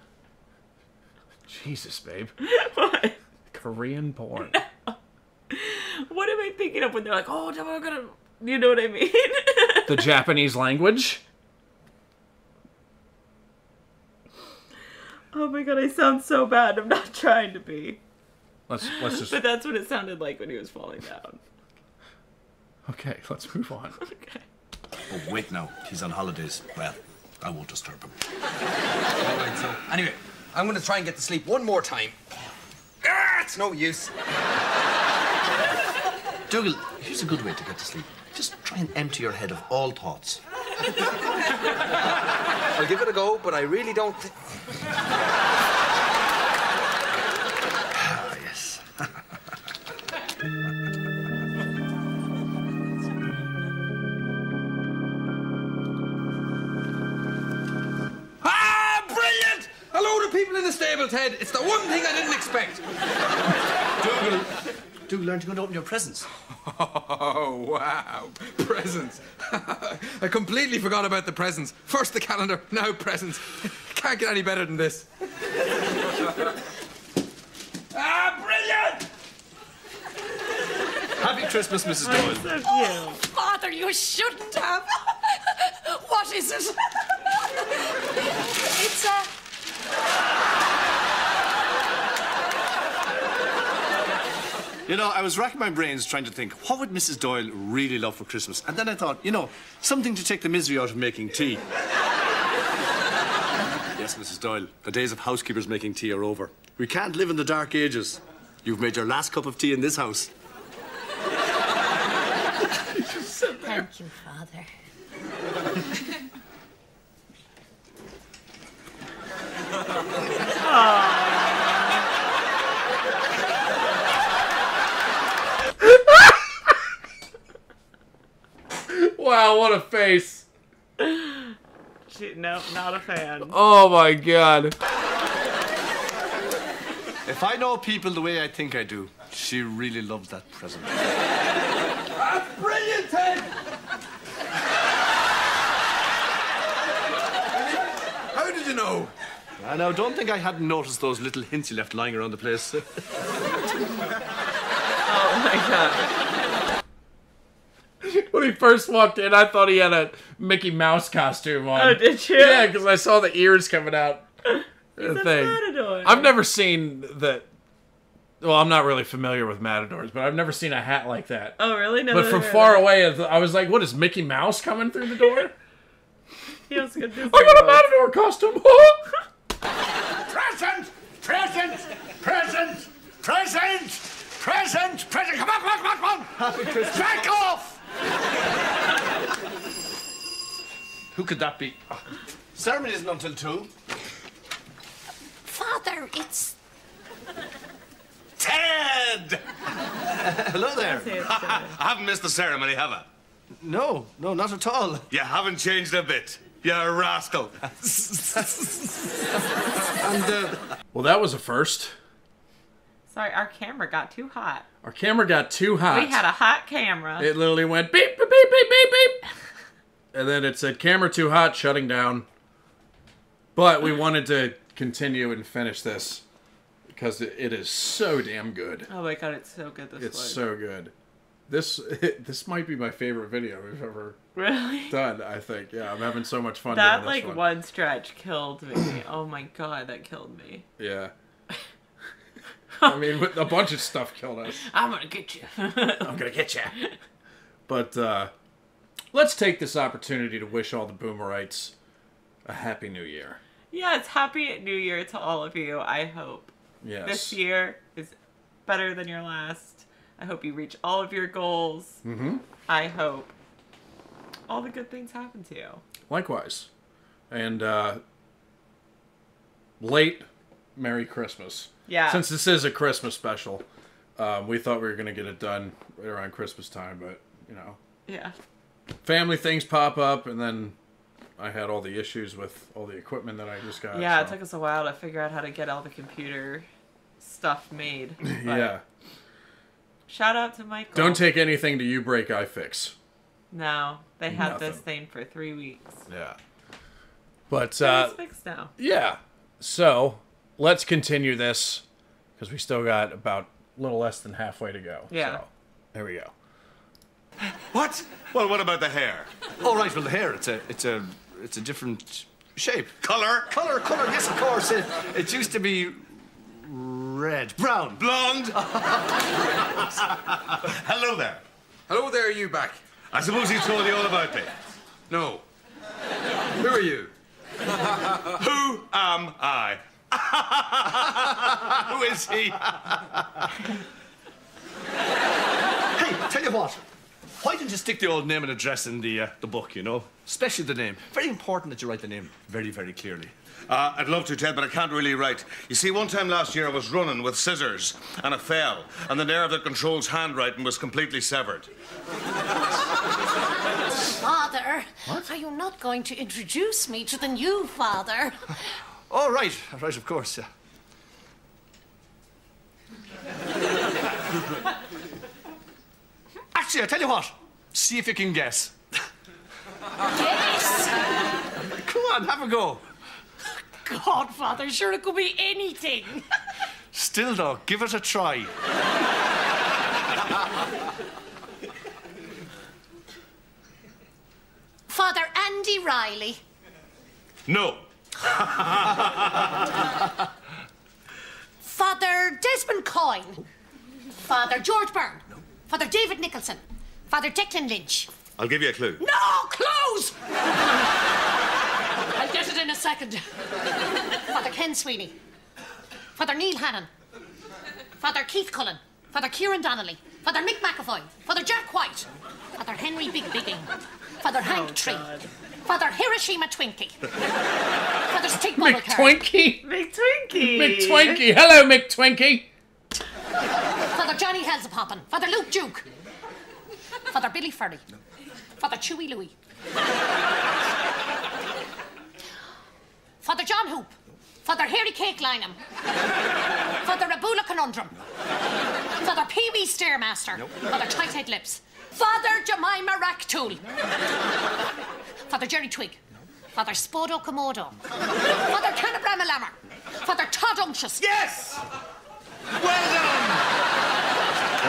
Jesus, babe. What? Korean porn. What am I I thinking of when they're like, oh, I'm gonna, you know what I mean? The Japanese language. oh my god, I sound so bad. I'm not trying to be. Let's let's just But that's what it sounded like when he was falling down. okay. Let's move on. Okay. Oh, wait now. He's on holidays. Well, I won't disturb him. All right, so anyway, I'm going to try and get to sleep one more time. Ah, it's no use. Dougal, here's a good way to get to sleep. Just try and empty your head of all thoughts. I'll give it a go, but I really don't. People in the stable, Ted. It's the one thing I didn't expect. Dougal, Dougal, aren't you going to open your presents? Oh, wow. Presents. I completely forgot about the presents. First the calendar, now presents. Can't get any better than this. ah, brilliant! Happy Christmas, Mrs. Doyle. So cute. Oh, Father, you shouldn't have. what is it? it's a. You know, I was racking my brains trying to think, what would Mrs. Doyle really love for Christmas? And then I thought, you know, something to take the misery out of making tea. yes, Mrs. Doyle, the days of housekeepers making tea are over. We can't live in the dark ages. You've made your last cup of tea in this house. Thank you, Father. Wow, what a face! She, no, not a fan. Oh my god. If I know people the way I think I do, she really loves that present. That's brilliant, Ted! How did you know? I now don't think I hadn't noticed those little hints you left lying around the place. Oh my god. When he first walked in, I thought he had a Mickey Mouse costume on. Oh, did you? Yeah, because I saw the ears coming out. He's a thing. matador. I've never seen that. Well, I'm not really familiar with matadors, but I've never seen a hat like that. Oh, really? No, but from no, no, far away, I was like, "What is Mickey Mouse coming through the door?" He was good. I got a matador costume. Present! Present! Present! Present! Present! Present! Come on, come on, come on, come on! Happy Christmas. Back off! Who could that be? Ceremony isn't until two. Father, it's. Ted! Hello there. I haven't missed the ceremony, have I? No, no, not at all. You haven't changed a bit. You rascal. And uh, well, that was a first. Sorry, our camera got too hot. Our camera got too hot. We had a hot camera. It literally went beep beep beep beep beep beep, and then it said "camera too hot, shutting down." But we wanted to continue and finish this because it, it is so damn good. oh my god, it's so good this It's one. so good. This this might be my favorite video we've ever Really? done. I think. Yeah, I'm having so much fun. that doing like this one. stretch killed me. oh my god, that killed me. Yeah. I mean, with a bunch of stuff killed us. I'm gonna get you. I'm gonna get you. But uh, let's take this opportunity to wish all the boomerites a happy new year. Yeah, it's happy New Year to all of you. I hope Yes. this year is better than your last. I hope you reach all of your goals. Mm-hmm. I hope all the good things happen to you. Likewise. And uh, late Merry Christmas. Yeah. Since this is a Christmas special, um, we thought we were gonna get it done right around Christmas time, but you know, Yeah. family things pop up, and then I had all the issues with all the equipment that I just got. yeah, it took us a while to figure out how to get all the computer stuff made. yeah. Shout out to Michael. Don't take anything to you break I fix. No, they had this thing for three weeks. Yeah. But uh, it's fixed now. yeah. So let's continue this because we still got about a little less than halfway to go. Yeah. So, there we go. What? Well, what about the hair? Oh, right. Well, the hair. It's a, it's a, it's a different shape. Color? Color, color. Yes, of course. It, it used to be red, brown, blonde. Hello there. Hello there, you back. I suppose he told you all about me. No. Who are you? Who am I? Who is he? hey, tell you what. Why didn't you stick the old name and address in the uh, the book? You know, especially the name. Very important that you write the name very, very clearly. Uh, I'd love to, Ted, but I can't really write. You see, one time last year I was running with scissors and I fell, and the nerve that controls handwriting was completely severed. Father, what? are you not going to introduce me to the new father? Oh, right, right, of course. Yeah. Actually, I tell you what. See if you can guess. Yes! Come on, have a go. Godfather, sure it could be anything. Still, though, give it a try. Father Andy Riley. No. Father Desmond Coyne. Father George Byrne. Father David Nicholson. Father Declan Lynch. I'll give you a clue. No, clues! I'll get it in a second. Father Ken Sweeney. Father Neil Hannon. Father Keith Cullen. Father Kieran Donnelly. Father Mick McAvoy. Father Jack White. Father Henry Big Bigging. Father Hank oh, Tree. Father Hiroshima Twinkie. Father Stig Bubblecurd. McTwinkie. McTwinkie. McTwinkie. Hello, McTwinkie. Father Johnny Helzapoppin. Father Luke Duke. Father Billy Furry. Father Chewy Louie. Father John Hoop. Father Harry Cake Lineham. Father Rabula Conundrum. Father Pee Wee Stairmaster. Father Tight Head Lips. Father Jemima Racktool. Father Jerry Twig. Father Spodo Komodo. Father Canabram Lammer. Father Todd Unctious. Yes! Well done!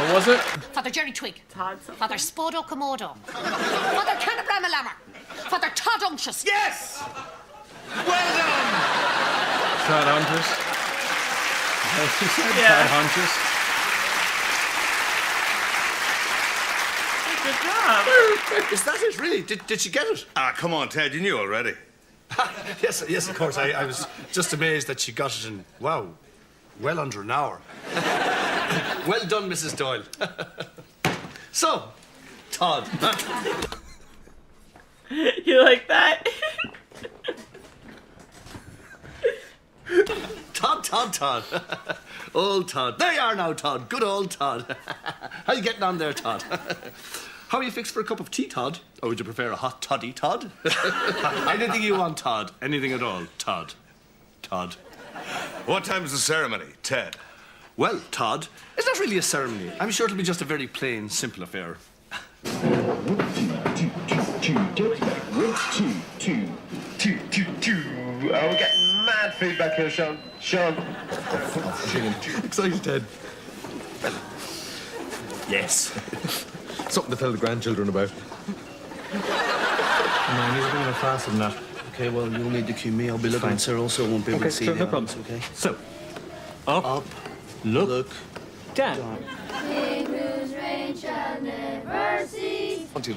What was it? Father Jerry Twig. Todd. Father Spodo Komodo. Father Canabram Lammer. Father Todd Unctious. Yes! Well done! Is that what she said? Yeah. Todd Huntress. Good job. Is that it, really? Did, did she get it? Ah, come on, Ted, you knew already. yes, yes, of course. I, I was just amazed that she got it in, wow, well under an hour. well done, Mrs. Doyle. so, Todd. You like that? Todd, Todd, Todd. old Todd. There you are now, Todd. Good old Todd. How you getting on there, Todd? How are you fixed for a cup of tea, Todd? Or would you prefer a hot toddy, Todd? Anything you want, Todd. Anything at all, Todd. Todd. What time's the ceremony, Ted? Well, Todd, it's not really a ceremony. I'm sure it'll be just a very plain, simple affair. Oh, we're getting mad feedback here, Sean. Sean. Excited, Ted. Yes. Something to tell the grandchildren about. No, I need to do it faster than that. Okay, well, you'll need to cue me. I'll be looking Fine. at Sir also won't be able Okay, to see sure, the no problem. elements, okay? So, up, Up, look, look, down.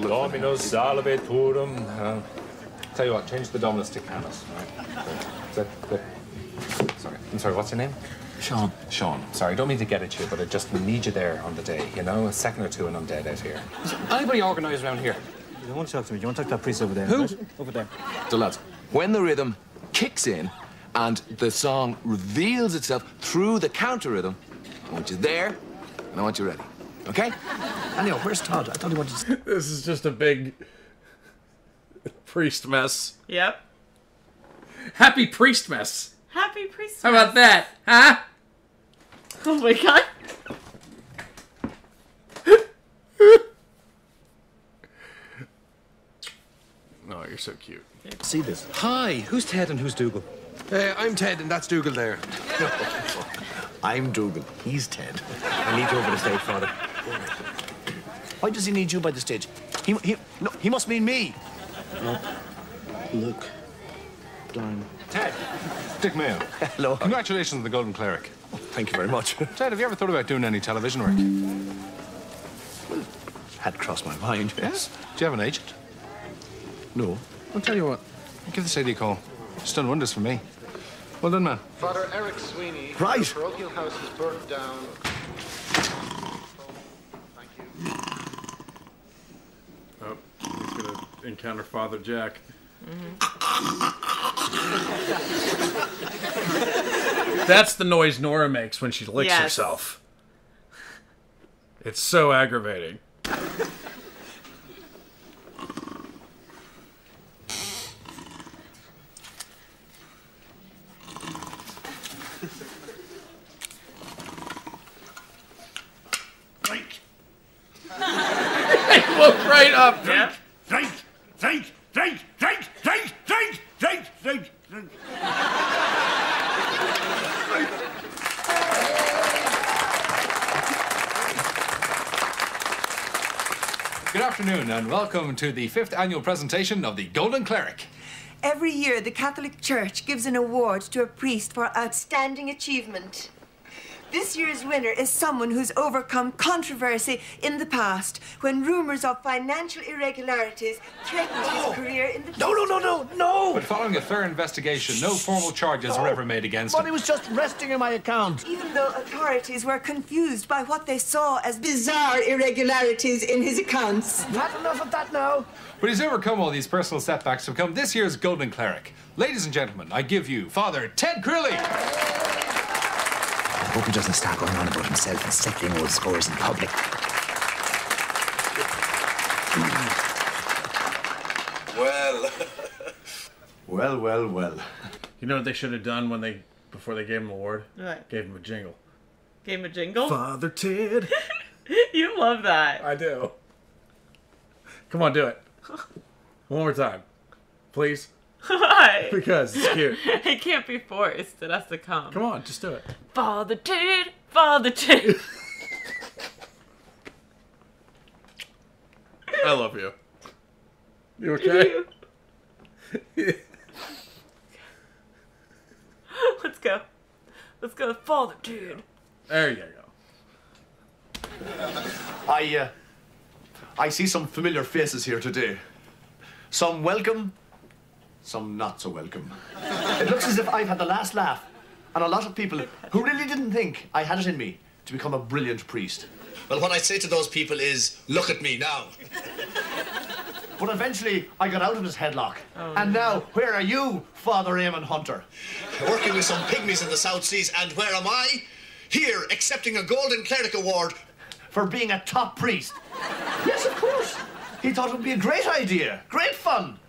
Dominus salve turum. Uh, tell you what, change the Dominus to Canis. Right? That, that, sorry, I'm sorry. What's your name? Sean. Sean. Sorry, I don't mean to get at you, but I just need you there on the day. You know, a second or two, and I'm dead out here. Is anybody organised around here? You don't want to talk to me. You want to talk to that priest over there? Who? right? Over there. So, lads, when the rhythm kicks in and the song reveals itself through the counter rhythm, I want you there and I want you ready. Okay? Anyhow, where's Todd? I thought he wanted to... This is just a big priest mess. Yep. Happy priest mess. Happy priest. How about that, huh? Oh my god. Oh, you're so cute. See this? Hi, who's Ted and who's Dougal? Uh, I'm Ted and that's Dougal there. I'm Dougal. He's Ted. I need you over the stage, Father. Why does he need you by the stage? He, he, no, he must mean me. Look. Darn. Ted. Dick Mayo. Hello. Congratulations on the Golden Cleric. Thank you very much. Ted, have you ever thought about doing any television work? Had crossed my mind, yes. Do you have an agent? No. I'll tell you what. Give this lady a call. She's done wonders for me. Well done, man. Father Eric Sweeney, Right. parochial house was burnt down. Oh, he's gonna encounter Father Jack. That's the noise Nora makes when she licks Yes. herself. It's so aggravating. Drink. Woke right up. Drink. Drink. Drink. Drink. Drink. Drink. Drink. Good afternoon, and welcome to the fifth annual presentation of the Golden Cleric. Every year, the Catholic Church gives an award to a priest for outstanding achievement. This year's winner is someone who's overcome controversy in the past when rumors of financial irregularities threatened his career in the No, no, no, no, no! But following a thorough investigation, no formal charges were ever made against But him. he was just resting in my account. Even though authorities were confused by what they saw as bizarre irregularities in his accounts. Not enough of that now. But he's overcome all these personal setbacks to become this year's Golden Cleric. Ladies and gentlemen, I give you Father Ted Crilly. I hope he doesn't start going on about himself and settling old scores in public. Well. well, well, well. You know what they should have done when they before they gave him the award? What? Gave him a jingle. Gave him a jingle. Father Ted. you love that. I do. Come on, do it. One more time. Please. Why? Because it's cute. it can't be forced. It has to come. Come on, just do it. Father Ted. Father Ted. I love you. You okay? Let's go. Let's go. Father Ted. There you go. I, uh, I see some familiar faces here today. Some welcome, some not so welcome. It looks as if I've had the last laugh, and a lot of people who really didn't think I had it in me to become a brilliant priest. Well, what I'd say to those people is, look at me now. But eventually, I got out of his headlock. Oh, and now, where are you, Father Eamon Hunter? Working with some pygmies in the South Seas, and where am I? Here, accepting a Golden Cleric Award. For being a top priest. Yes, of course. He thought it would be a great idea, great fun,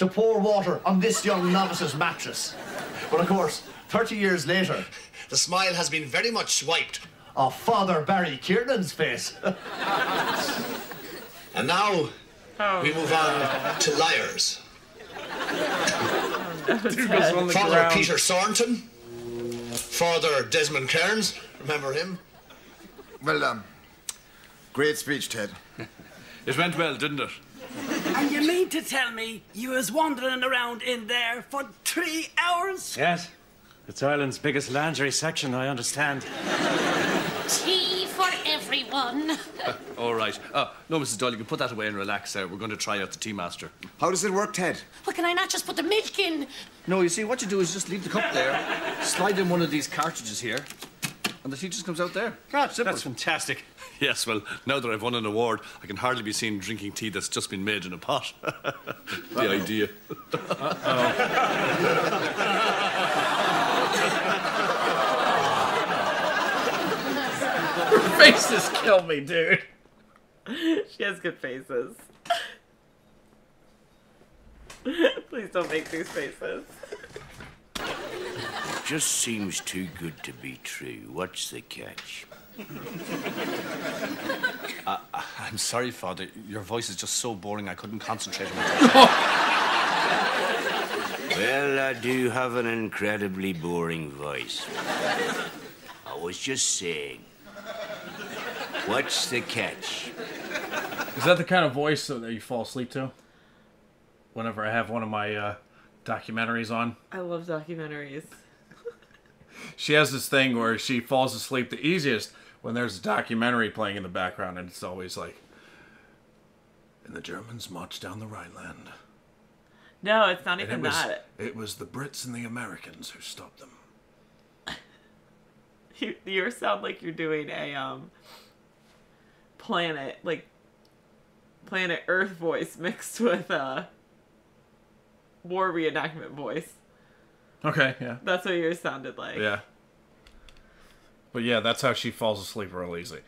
to pour water on this young novice's mattress. But of course, 30 years later, The smile has been very much wiped. off Father Barry Kiernan's face. And now, oh. we move on to liars. Dougal's on the Father ground. Peter Thornton. Father Desmond Cairns. Remember him? Well done. Great speech, Ted. It went well, didn't it? And you mean to tell me you was wandering around in there for three hours? Yes. It's Ireland's biggest lingerie section, I understand. Tea for everyone. All right. Uh, no, Mrs. Doyle, you can put that away and relax. Uh, we're going to try out the tea master. How does it work, Ted? Well, can I not just put the milk in? No, you see, what you do is just leave the cup there, slide in one of these cartridges here, and the tea just comes out there. God, that's fantastic. Yes, well, now that I've won an award, I can hardly be seen drinking tea that's just been made in a pot. the idea. Her faces kill me, dude. She has good faces. Please don't make these faces. Just seems too good to be true. What's the catch? Uh, I'm sorry, Father. Your voice is just so boring I couldn't concentrate on my Well, I do have an incredibly boring voice. I was just saying. What's the catch? Is that the kind of voice that you fall asleep to? Whenever I have one of my uh, documentaries on, I love documentaries. she has this thing where she falls asleep the easiest when there's a documentary playing in the background, and it's always like, "And the Germans marched down the Rhineland." No, it's not And even it was, that. It was the Brits and the Americans who stopped them. You, you sound like you're doing a um planet like planet Earth voice mixed with a war reenactment voice. Okay, yeah. That's what yours sounded like. Yeah. But yeah, that's how she falls asleep real easy.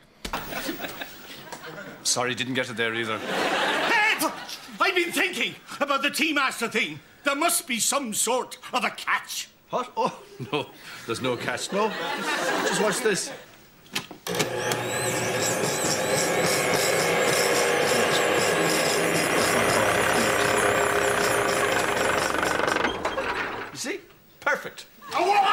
Sorry, didn't get it there either. Ed! I've been thinking about the Tea Master thing. There must be some sort of a catch. What? Oh, no, there's no catch. No, just watch this. You see? Perfect. Oh, wow!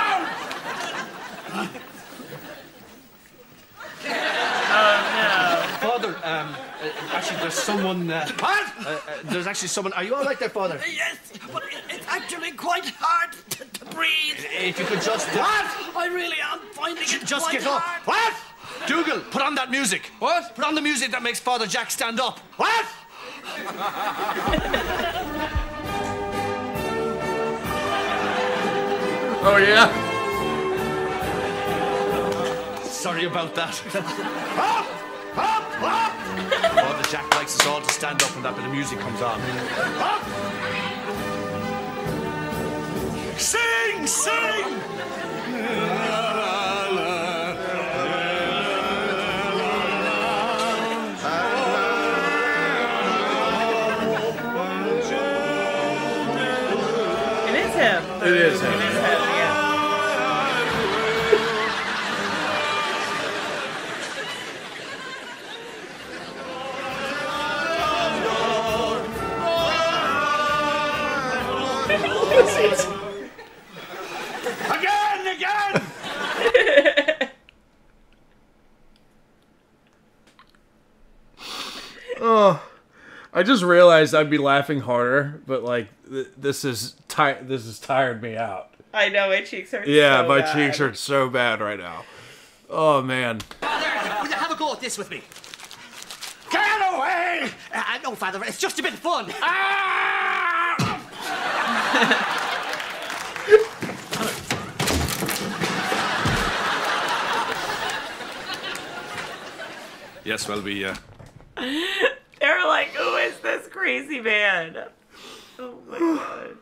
Father, um, uh, actually, there's someone. Uh, what? Uh, uh, there's actually someone. Are you all right there, Father? Yes, but it's actually quite hard to, to breathe. If you could just. Uh, What? I really am finding it Just quite get up. hard. What? Dougal, put on that music. What? Put on the music that makes Father Jack stand up. What? Oh yeah. Sorry about that. Father Jack likes us all to stand up when that bit of music comes on. Sing, sing! It is him. It is him. Just realized I'd be laughing harder, but like th- this is ti- this has tired me out. I know my cheeks hurt. Yeah, so my bad. cheeks hurt so bad right now. Oh man. Father, have a go at this with me? Get away! Uh, know, Father, it's just a bit of fun. Yes, well, we. Uh, They're like, who is this crazy man? Oh my god.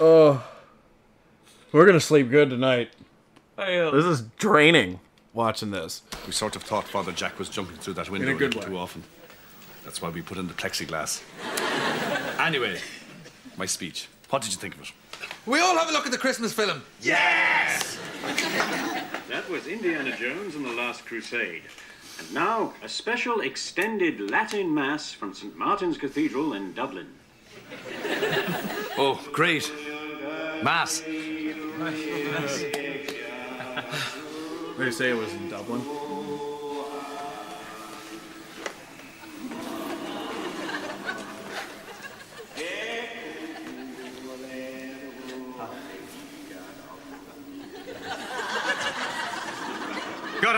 Oh, we're gonna sleep good tonight. I hope. This is draining watching this. we sort of thought Father Jack was jumping through that window In a little way. too often. That's why we put in the plexiglass. anyway, my speech. What did you think of it? We all have a look at the Christmas film. Yes! That was Indiana Jones and the Last Crusade. And now, a special extended Latin Mass from St. Martin's Cathedral in Dublin. Oh, great. Mass. They say it was in Dublin.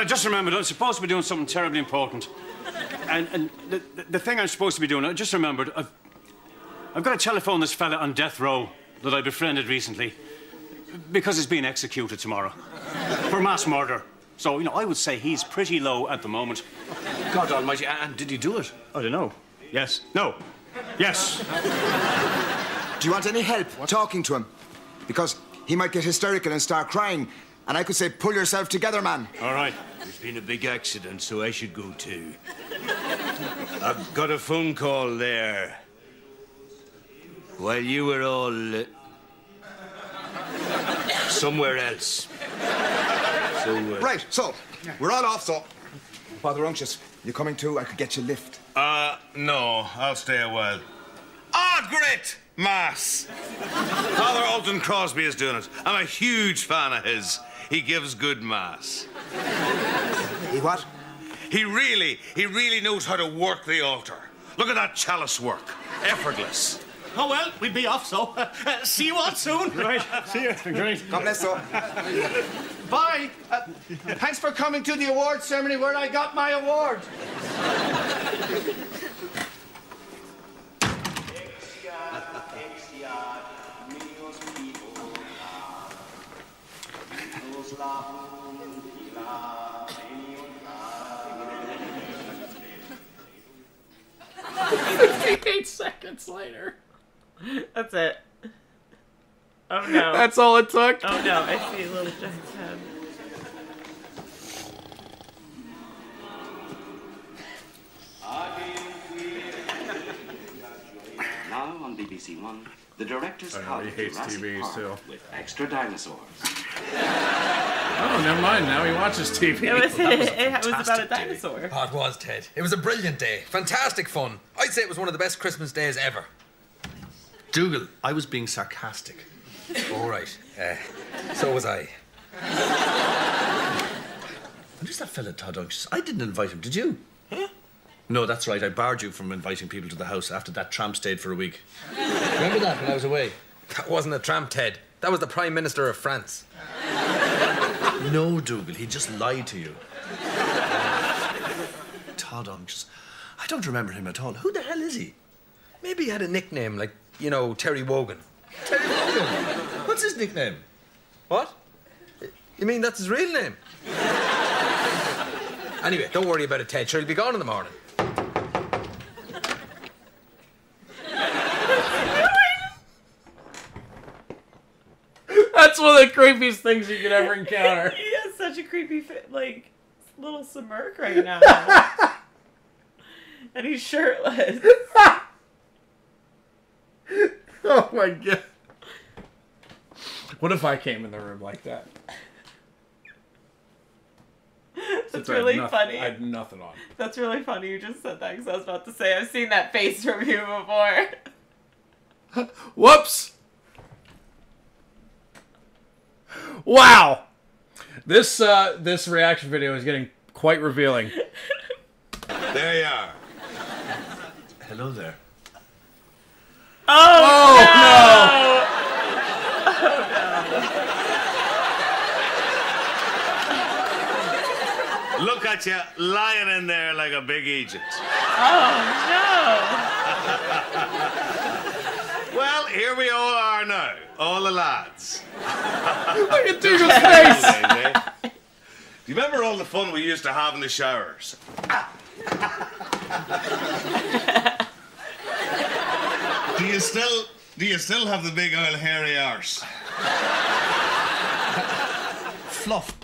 Just remembered I'm supposed to be doing something terribly important. And, and the, the, the thing I'm supposed to be doing, I just remembered, I've, I've got to telephone this fella on death row that I befriended recently because he's being executed tomorrow for mass murder. So, you know, I would say he's pretty low at the moment. God almighty, and did he do it? I don't know. Yes. No. Yes. Do you want any help talking to him? Because he might get hysterical and start crying, and I could say, pull yourself together, man. All right. There's been a big accident, so I should go too. I've got a phone call there. While you were all uh, somewhere else. So, uh, Right, so, we're all off, so. Father Unctious, you coming too? I could get you a lift. Uh, no, I'll stay a while. Ah, great! Mass! Father Alton Crosby is doing it. I'm a huge fan of his. He gives good mass. He what? He really, he really knows how to work the altar. Look at that chalice work. Effortless. Oh, well, we'd be off, so uh, see you all soon. Right. See you. It's been great. God bless you. Bye. Uh, thanks for coming to the awards ceremony where I got my award. Fifty-eight seconds later. That's it. Oh no. That's all it took. Oh no, I see a little Jack's head. Now on BBC One, the director's I know, cut he hates Jurassic TVs Park too. with extra dinosaurs. Oh, never mind. Now he watches TV. It was, That was it was about a fantastic day. dinosaur. Oh, it was, Ted. It was a brilliant day. Fantastic fun. I'd say it was one of the best Christmas days ever. Dougal, I was being sarcastic. All right. Uh, so was I. Who's that fella, Todd Unctious? I didn't invite him, did you? No, that's right. I barred you from inviting people to the house after that tramp stayed for a week. Remember that when I was away? That wasn't a tramp, Ted. That was the Prime Minister of France. No, Dougal, he just lied to you. Todd Unctious. I don't remember him at all. Who the hell is he? Maybe he had a nickname like, you know, Terry Wogan. Terry Wogan. What's his nickname? What? You mean that's his real name? anyway, don't worry about it, Ted. Sure, he'll be gone in the morning. That's one of the creepiest things you could ever encounter. he has such a creepy, like, little smirk right now. and he's shirtless. oh my god. What if I came in the room like that? That's Since I had really funny. I had nothing on. That's really funny. You just said that because I was about to say I've seen that face from you before. Whoops! Wow! This uh, this reaction video is getting quite revealing. There you are. Hello there. Oh, no. Look at you lying in there like a big Egypt. Oh Well, here we all are now, all the lads. Look at Dougal's face! Do you remember all the fun we used to have in the showers? do you still do you still have the big old hairy arse? Fluff.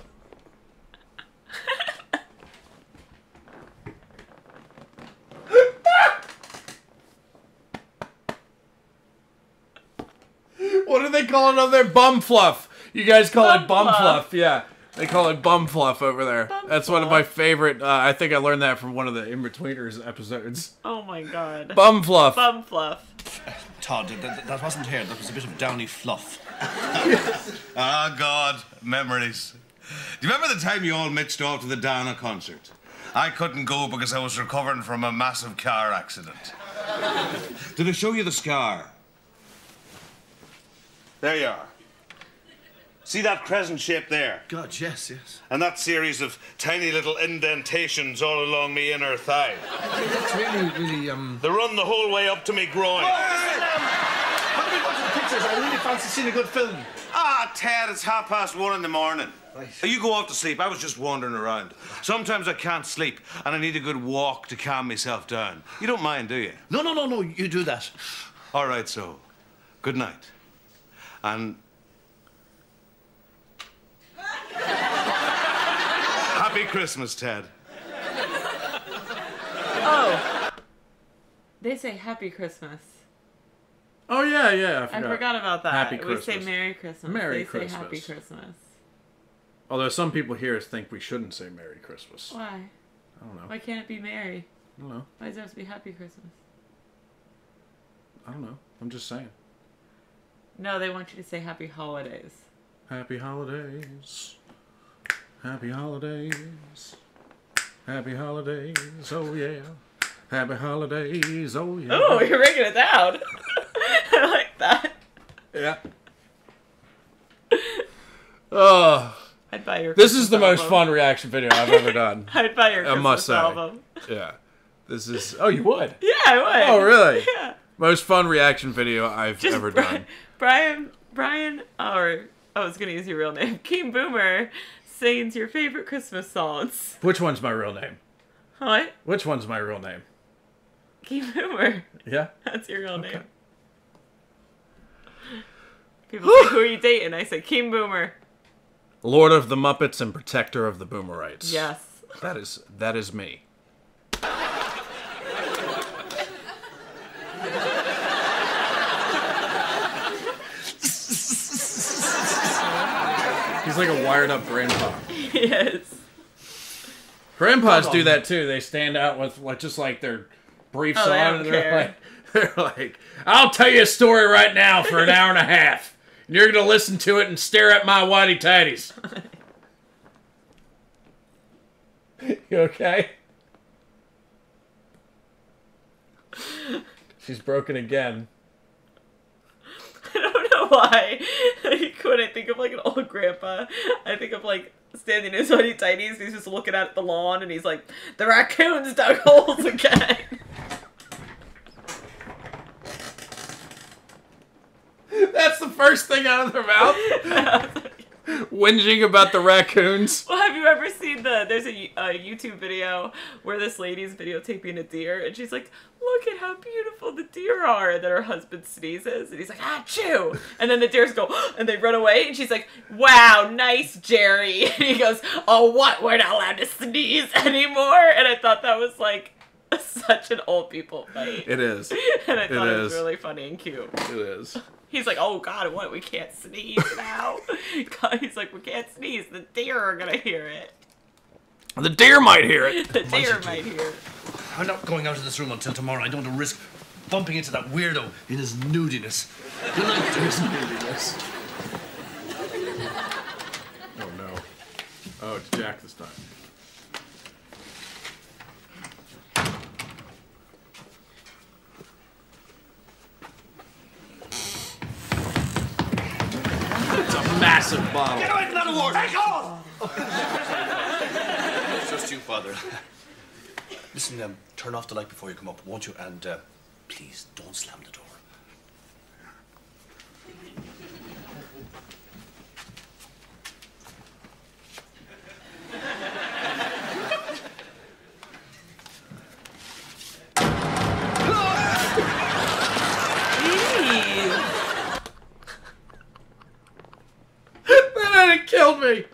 They call it over there? Bum fluff. You guys call Bum it bum fluff. fluff. Yeah. They call it bum fluff over there. That's one of my favorite. Uh, I think I learned that from one of the Inbetweeners episodes. Oh my god. Bum fluff. Bum fluff. Todd, that, that wasn't hair. That was a bit of downy fluff. Ah, God, memories. Do you remember the time you all mitched off to the Dana concert? I couldn't go because I was recovering from a massive car accident. Did I show you the scar? There you are. See that crescent shape there? God, yes, yes. And that series of tiny little indentations all along me inner thigh. That's really, really, um. They run the whole way up to me groin. How do we go to the pictures? I really fancy seeing a good film. Ah, Ted, it's half past one in the morning. You go off to sleep. I was just wandering around. Sometimes I can't sleep, and I need a good walk to calm myself down. You don't mind, do you? No, no, no, no. You do that. All right, so good night. And happy Christmas, Ted. Oh. They say Happy Christmas. Oh yeah, yeah. I forgot, I forgot, forgot about that. Happy Christmas. we say Merry Christmas. Merry they Christmas. say Happy Christmas. Although some people here think we shouldn't say Merry Christmas. Why? I don't know. Why can't it be Merry? I don't know. Why does it have to be Happy Christmas? I don't know. I'm just saying. No, they want you to say Happy Holidays. Happy holidays. Happy holidays. Happy holidays, oh yeah. Happy holidays, oh yeah. Oh, you're breaking it down. I like that. Yeah. Oh. I'd buy your This is Christmas the most fun reaction video I've ever done. I'd buy your I Christmas must say. album. Yeah. This is. Oh, you would? Yeah, I would. Oh, really? Yeah. Most fun reaction video I've Just ever done. Brian, Brian, or oh, I was gonna use your real name, King Boomer, sings your favorite Christmas songs. Which one's my real name? What? Which one's my real name? King Boomer. Yeah. That's your real name. People say, "Who are you dating?" I say, King Boomer." Lord of the Muppets and Protector of the Boomerites. Yes. That is that is me. He's like a wired up grandpa. yes. Grandpas do that too. They stand out with like just like their briefs Oh, on, and they're care. like, they're like, "I'll tell you a story right now for an hour and a half, and you're gonna listen to it and stare at my whitey tighties." you okay? She's broken again. Why. Like, when I think of like an old grandpa, I think of like standing in his hoodie tighties. He's just looking at the lawn, and he's like, "The raccoons dug holes again." That's the first thing out of their mouth. Whinging about the raccoons. Well, have you ever seen the? There's a, a YouTube video where this lady's videotaping a deer, and she's like, "Look at how beautiful the deer are." And then her husband sneezes, and he's like, "Ah, chew!" And then the deers go, and they run away, and she's like, "Wow, nice, Jerry." And he goes, "Oh, what? We're not allowed to sneeze anymore." And I thought that was like such an old people fight. It is. and I thought it, was really funny and cute. It is. He's like, oh God, what? We can't sneeze now. God, He's like, we can't sneeze. The deer are gonna hear it. The deer might hear it. The deer might hear. it. I'm not going out of this room until tomorrow. I don't want to risk bumping into that weirdo in his nudiness. Good night, His nudiness. Oh no. Oh, it's Jack this time. It's a massive bottle. Get away from that award! Take off! it's Just you, Father. Listen, um, turn off the light before you come up, won't you? And uh, please don't slam the door. that had killed me.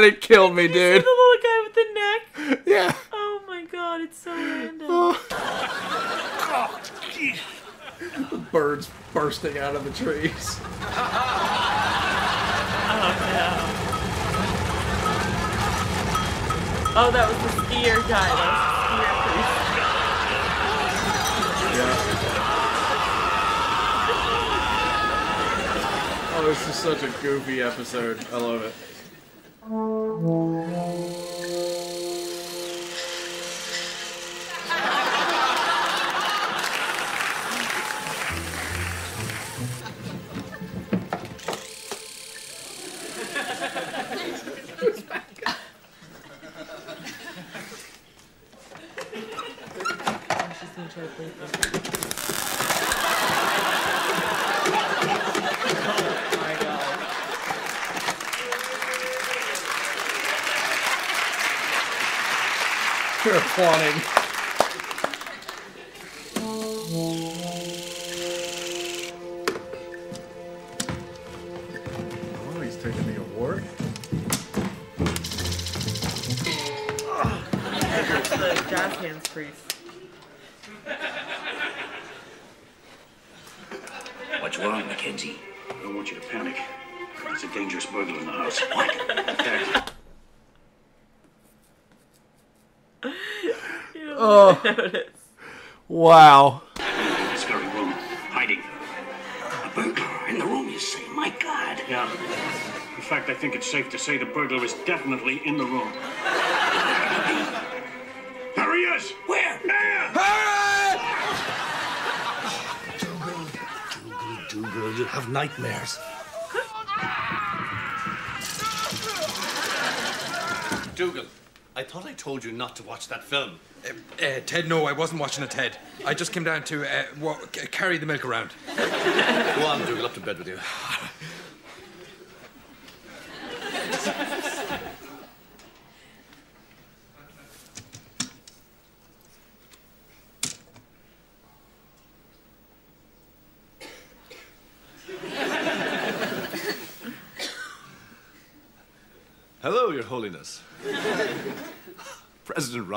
That had killed me, dude. The little guy with the neck. Yeah. Oh my God, it's so random. Oh. Birds bursting out of the trees. Oh, no. Oh, that was the skier guy. That was the skier Oh, this is such a goofy episode. I love it. say the burglar is definitely in the room. there he is! Where? There! Hurry! too good. Too good, too good. You'll have nightmares. Dougal, I thought I told you not to watch that film. Uh, uh, Ted, no, I wasn't watching it, Ted. I just came down to uh, carry the milk around. Go on, Dougal, up to bed with you.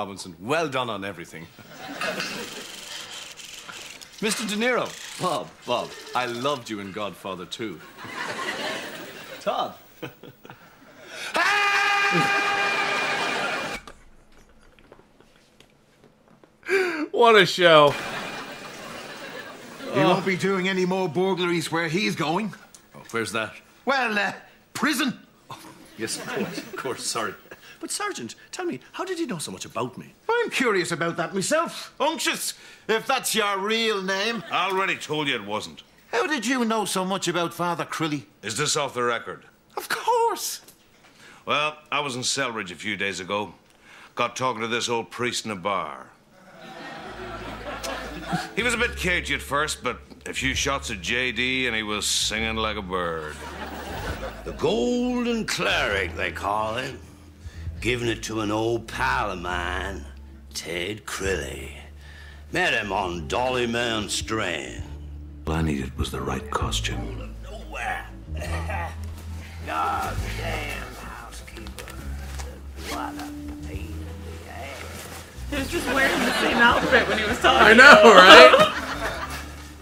Robinson, well done on everything. Mr. De Niro, Bob, Bob, I loved you in Godfather 2. Todd. What a show. He won't be doing any more burglaries where he's going. Oh, where's that? Well, uh, prison. Yes, of course, of course, sorry. But, Sergeant, tell me, how did you know so much about me? I'm curious about that myself. Unctious, if that's your real name. I already told you it wasn't. How did you know so much about Father Crilly? Is this off the record? Of course. Well, I was in Selridge a few days ago. Got talking to this old priest in a bar. He was a bit cagey at first, but a few shots at JD and he was singing like a bird. The Golden Cleric, they call him. Giving it to an old pal of mine, Ted Crilly. Met him on Dollymount Strand. All I needed was the right costume. Nowhere. God damn housekeeper. What a pain in the ass. He was just wearing the same outfit when he was talking. I know, right?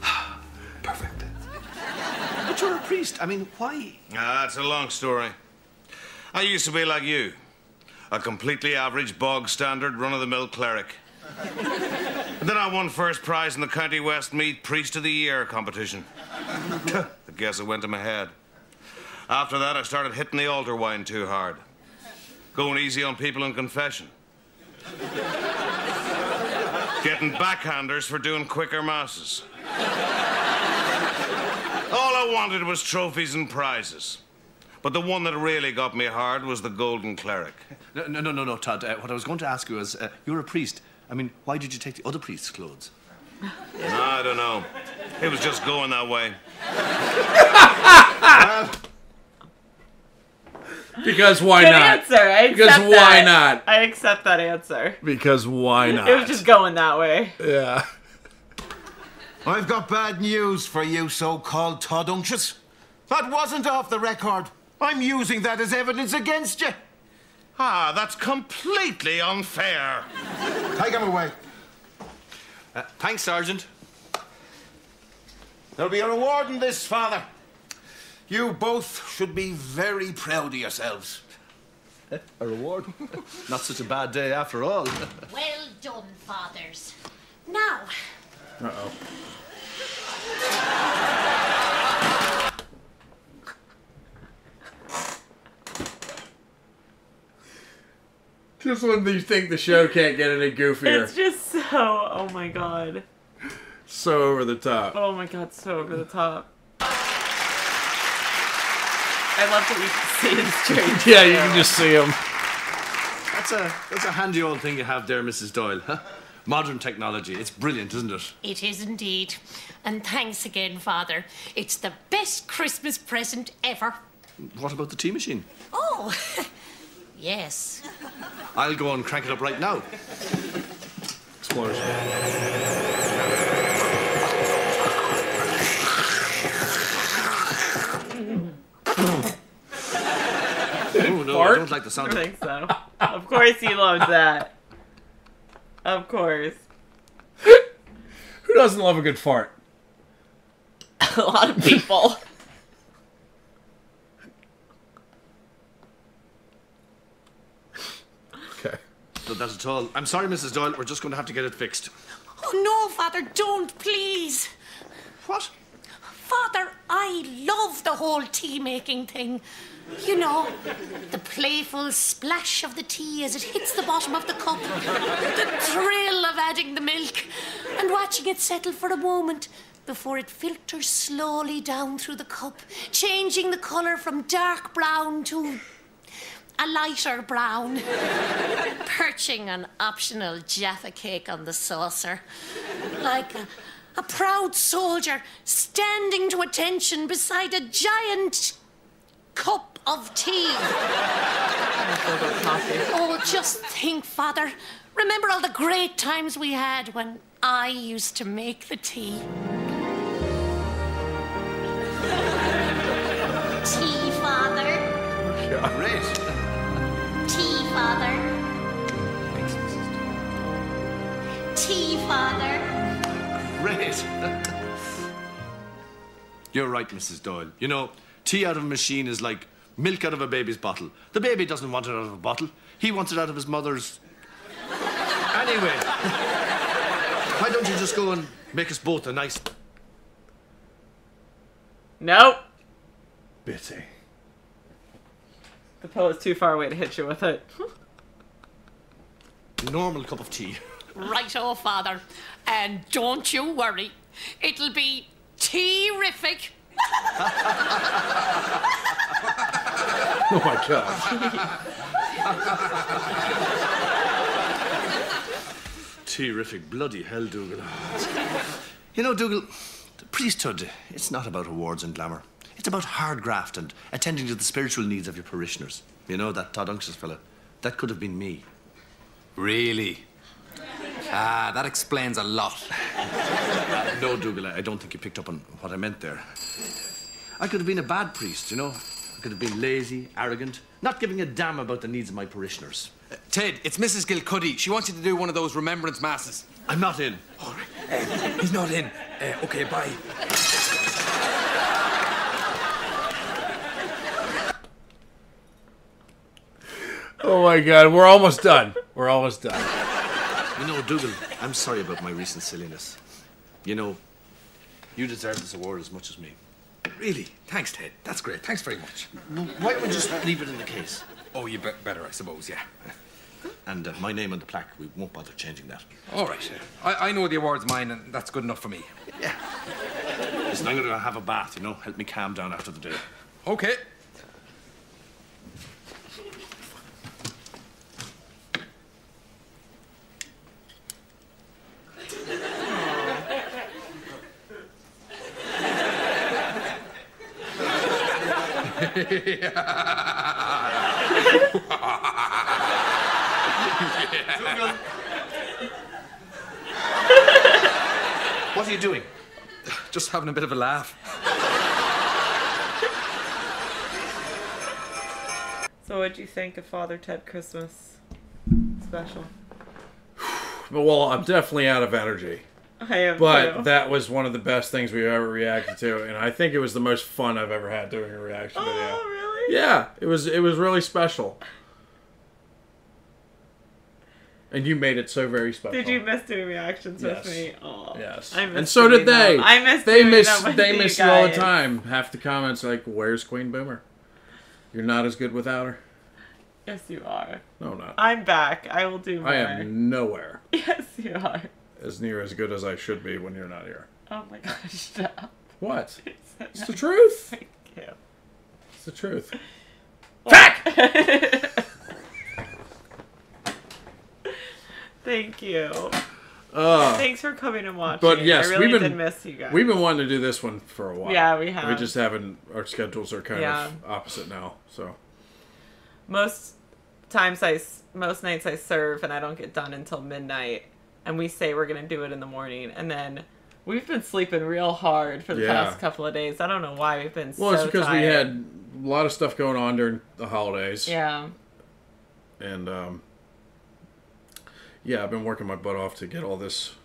Perfect. But you're a priest. I mean, why? Ah, it's a long story. I used to be like you. A completely average, bog standard, run of the mill cleric. and then I won first prize in the County Westmeath Priest of the Year competition. I guess it went to my head. After that, I started hitting the altar wine too hard. Going easy on people in confession. Getting backhanders for doing quicker masses. All I wanted was trophies and prizes. But the one that really got me hard was the Golden Cleric. No, no, no, no, no Todd. Uh, what I was going to ask you is, uh, you're a priest. I mean, why did you take the other priest's clothes? I don't know. It was just going that way. Because why Good not? answer. I accept because why that. not? I accept that answer. Because why not? It was just going that way. Yeah. I've got bad news for you, so-called Todd Unctious. That wasn't off the record. I'm using that as evidence against you. Ah, that's completely unfair. Take him away. Uh, thanks, Sergeant. There'll be a reward in this, Father. You both should be very proud of yourselves. A reward? Not such a bad day after all. Well done, fathers. Now, Uh-oh. Just when you think the show can't get any goofier. It's just so. Oh my god. so over the top. Oh my god, so over the top. I love that you can see his strange. Yeah, you can just see him. That's a that's a handy old thing you have there, Mrs. Doyle. Huh? Modern technology. It's brilliant, isn't it? it is indeed. And thanks again, Father. It's the best Christmas present ever. What about the tea machine? Oh, yes. I'll go and crank it up right now. Explosion. Oh no, I don't like the sound. of think so. Of course he loves that. Of course. Who doesn't love a good fart? A lot of people. That at all. I'm sorry, Mrs. Doyle. We're just going to have to get it fixed. Oh, no, Father, don't, please. What? Father, I love the whole tea making thing. You know, the playful splash of the tea as it hits the bottom of the cup, the thrill of adding the milk, and watching it settle for a moment before it filters slowly down through the cup, changing the colour from dark brown to a lighter brown. Perching an optional Jaffa cake on the saucer. Like a, a proud soldier standing to attention beside a giant cup of tea. Oh, just think, Father. Remember all the great times we had when I used to make the tea. Tea, Father. Great. Tea, Father. Tea, Father. Great. You're right, Mrs. Doyle. You know, tea out of a machine is like milk out of a baby's bottle. The baby doesn't want it out of a bottle. He wants it out of his mother's. Anyway, why don't you just go and make us both a nice Nope. bitty? The pillow's too far away to hit you with it. Normal cup of tea. Right, oh, Father. And don't you worry, it'll be terrific. Oh my god. Terrific. Bloody hell, Dougal. You know, Dougal, the priesthood, it's not about awards and glamour. It's about hard graft and attending to the spiritual needs of your parishioners. You know, that Todd Unctious fellow, that could have been me. Really? Ah, that explains a lot. No, Dougal, I don't think you picked up on what I meant there. I could have been a bad priest, you know. I could have been lazy, arrogant, not giving a damn about the needs of my parishioners. Ted, it's Mrs. Gilcuddy. She wants you to do one of those remembrance masses. I'm not in. He's not in. Uh, okay, bye. Oh my god, we're almost done. We're almost done. You know, Dougal, I'm sorry about my recent silliness. You know, you deserve this award as much as me. Really? Thanks, Ted. That's great. Thanks very much. Why don't we just leave it in the case? Oh, you be- better, I suppose, yeah. And uh, my name on the plaque, we won't bother changing that. All right. I, I know the award's mine, and that's good enough for me. Yeah. Listen, I'm going to have a bath, you know, help me calm down after the day. Okay. What are you doing? Just having a bit of a laugh. So, what'd you think of Father Ted Christmas special? Well, I'm definitely out of energy. I am But too. that was one of the best things we've ever reacted to, and I think it was the most fun I've ever had doing a reaction video. Oh, really? Yeah, it was. It was really special. And you made it so very special. Did you miss doing reactions Yes. with me? Oh, Yes. I and so did doing them. they. I miss They miss. They miss you all the time. Half the comments like, "Where's Queen Boomer? You're not as good without her." Yes, you are. No, not. I'm back. I will do more. I am nowhere Yes, you are. As near as good as I should be when you're not here. Oh my gosh, stop. What? It's the truth. Thank you. It's the truth. Thank you. Uh, Thanks for coming and watching. But yes, I really we've been did miss you guys. we've been wanting to do this one for a while. Yeah, we have. We just haven't. Our schedules are kind Yeah. of opposite now. So most times I, most nights I serve and I don't get done until midnight and we say we're going to do it in the morning and then we've been sleeping real hard for the Yeah. past couple of days. I don't know why we've been well, so it's because we had a lot of stuff going on during the holidays. Yeah. And um, yeah, I've been working my butt off to get all this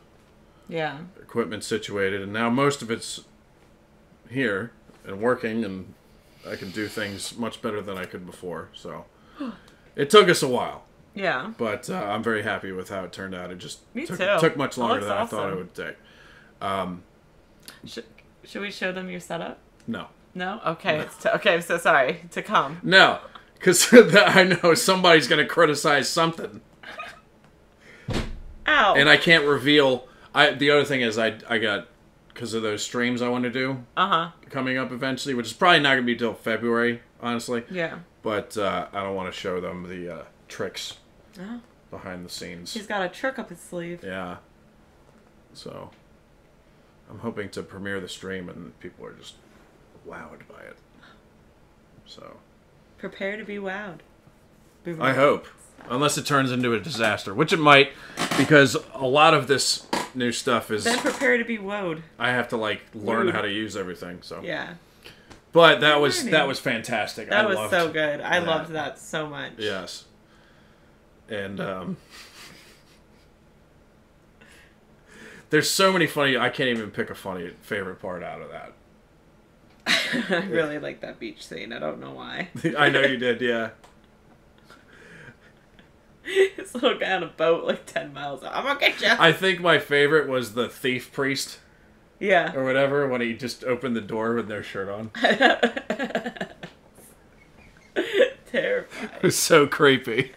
Yeah. equipment situated, and now most of it's here and working, and I can do things much better than I could before. So it took us a while. Yeah. But uh, I'm very happy with how it turned out. It just Me took, too. took much longer than I thought it would take. Um, Should, should we show them your setup? no. No? Okay. It's to, okay, I'm so sorry. To come. No, because I know somebody's going to criticize something, Ow. and I can't reveal. I the other thing is I I got because of those streams I want to do Uh huh. coming up eventually, which is probably not going to be till February, honestly. Yeah. But uh, I don't want to show them the uh, tricks Oh. behind the scenes. He's got a trick up his sleeve. Yeah. So I'm hoping to premiere the stream and people are just wowed by it. So Prepare to be wowed. I hope. Unless it turns into a disaster, which it might, because a lot of this new stuff is Then prepare to be woed. I have to like learn how to use everything. So Yeah. But that was Learning. that was fantastic. That I was loved so good. I that. loved that so much. Yes. And um There's so many funny I can't even pick a funny favorite part out of that. I really like that beach scene. I don't know why. I know you did, yeah. this little guy on a boat like 10 miles out. I'm gonna get you. I think my favorite was the thief priest. Yeah. Or whatever, when he just opened the door with their shirt on. Terrifying. It was so creepy.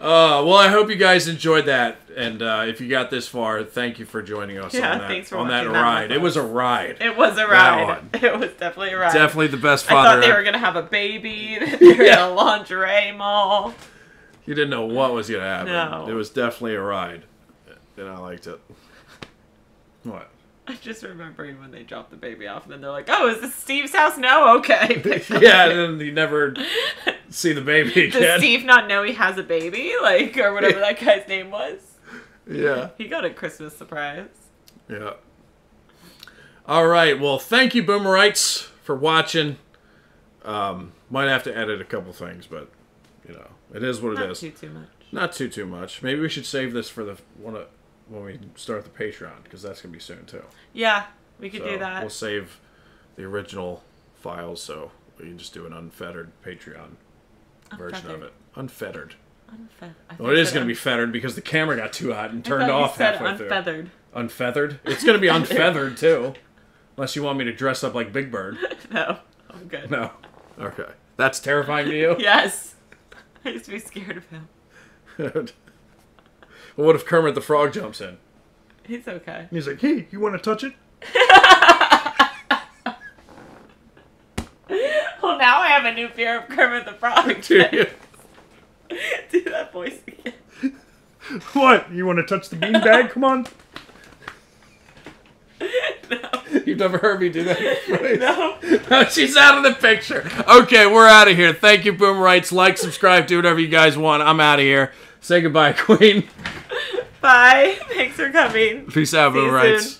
Uh, well, I hope you guys enjoyed that, and uh, if you got this far, thank you for joining us Yeah, on that on that watching that ride. it was a ride. It was a ride. It was definitely a ride. Definitely the best I thought they were gonna have a baby. They were in a lingerie mall. You didn't know what was gonna happen. No. It was definitely a ride, and I liked it. What? I just remembering when they dropped the baby off, and then they're like, "Oh, is this Steve's house? No, okay." yeah, and then you never see the baby again. Does. Steve not know he has a baby, like, or whatever that guy's name was? Yeah. He got a Christmas surprise. Yeah. All right. Well, thank you, Boomerites, for watching. Um, might have to edit a couple things, but you know, it is what it is. Not too, too much. Not too too much. Maybe we should save this for the one of, when we start the Patreon because that's gonna be soon too. Yeah, we could So do that. We'll save the original files so we can just do an unfettered Patreon version of it. Unfettered. I Well, it is going to be fettered because the camera got too hot and turned off halfway unfeathered. through. Unfeathered. It's going to be unfeathered too, unless you want me to dress up like Big Bird. No, I'm good. No. Okay. That's terrifying to you. Yes. I used to be scared of him. Well, what if Kermit the Frog jumps in? He's okay. He's like, "Hey, you want to touch it?" Well, now I have a new fear of Kermit the Frog. Do you? Do that voice again. What? You want to touch the beanbag? Come on. No. You've never heard me do that? No. no, oh, she's out of the picture. Okay, we're out of here. Thank you, Boomerites. Like, subscribe, do whatever you guys want. I'm out of here. Say goodbye, Queen. Bye. Thanks for coming. Peace out, Boomerites. soon.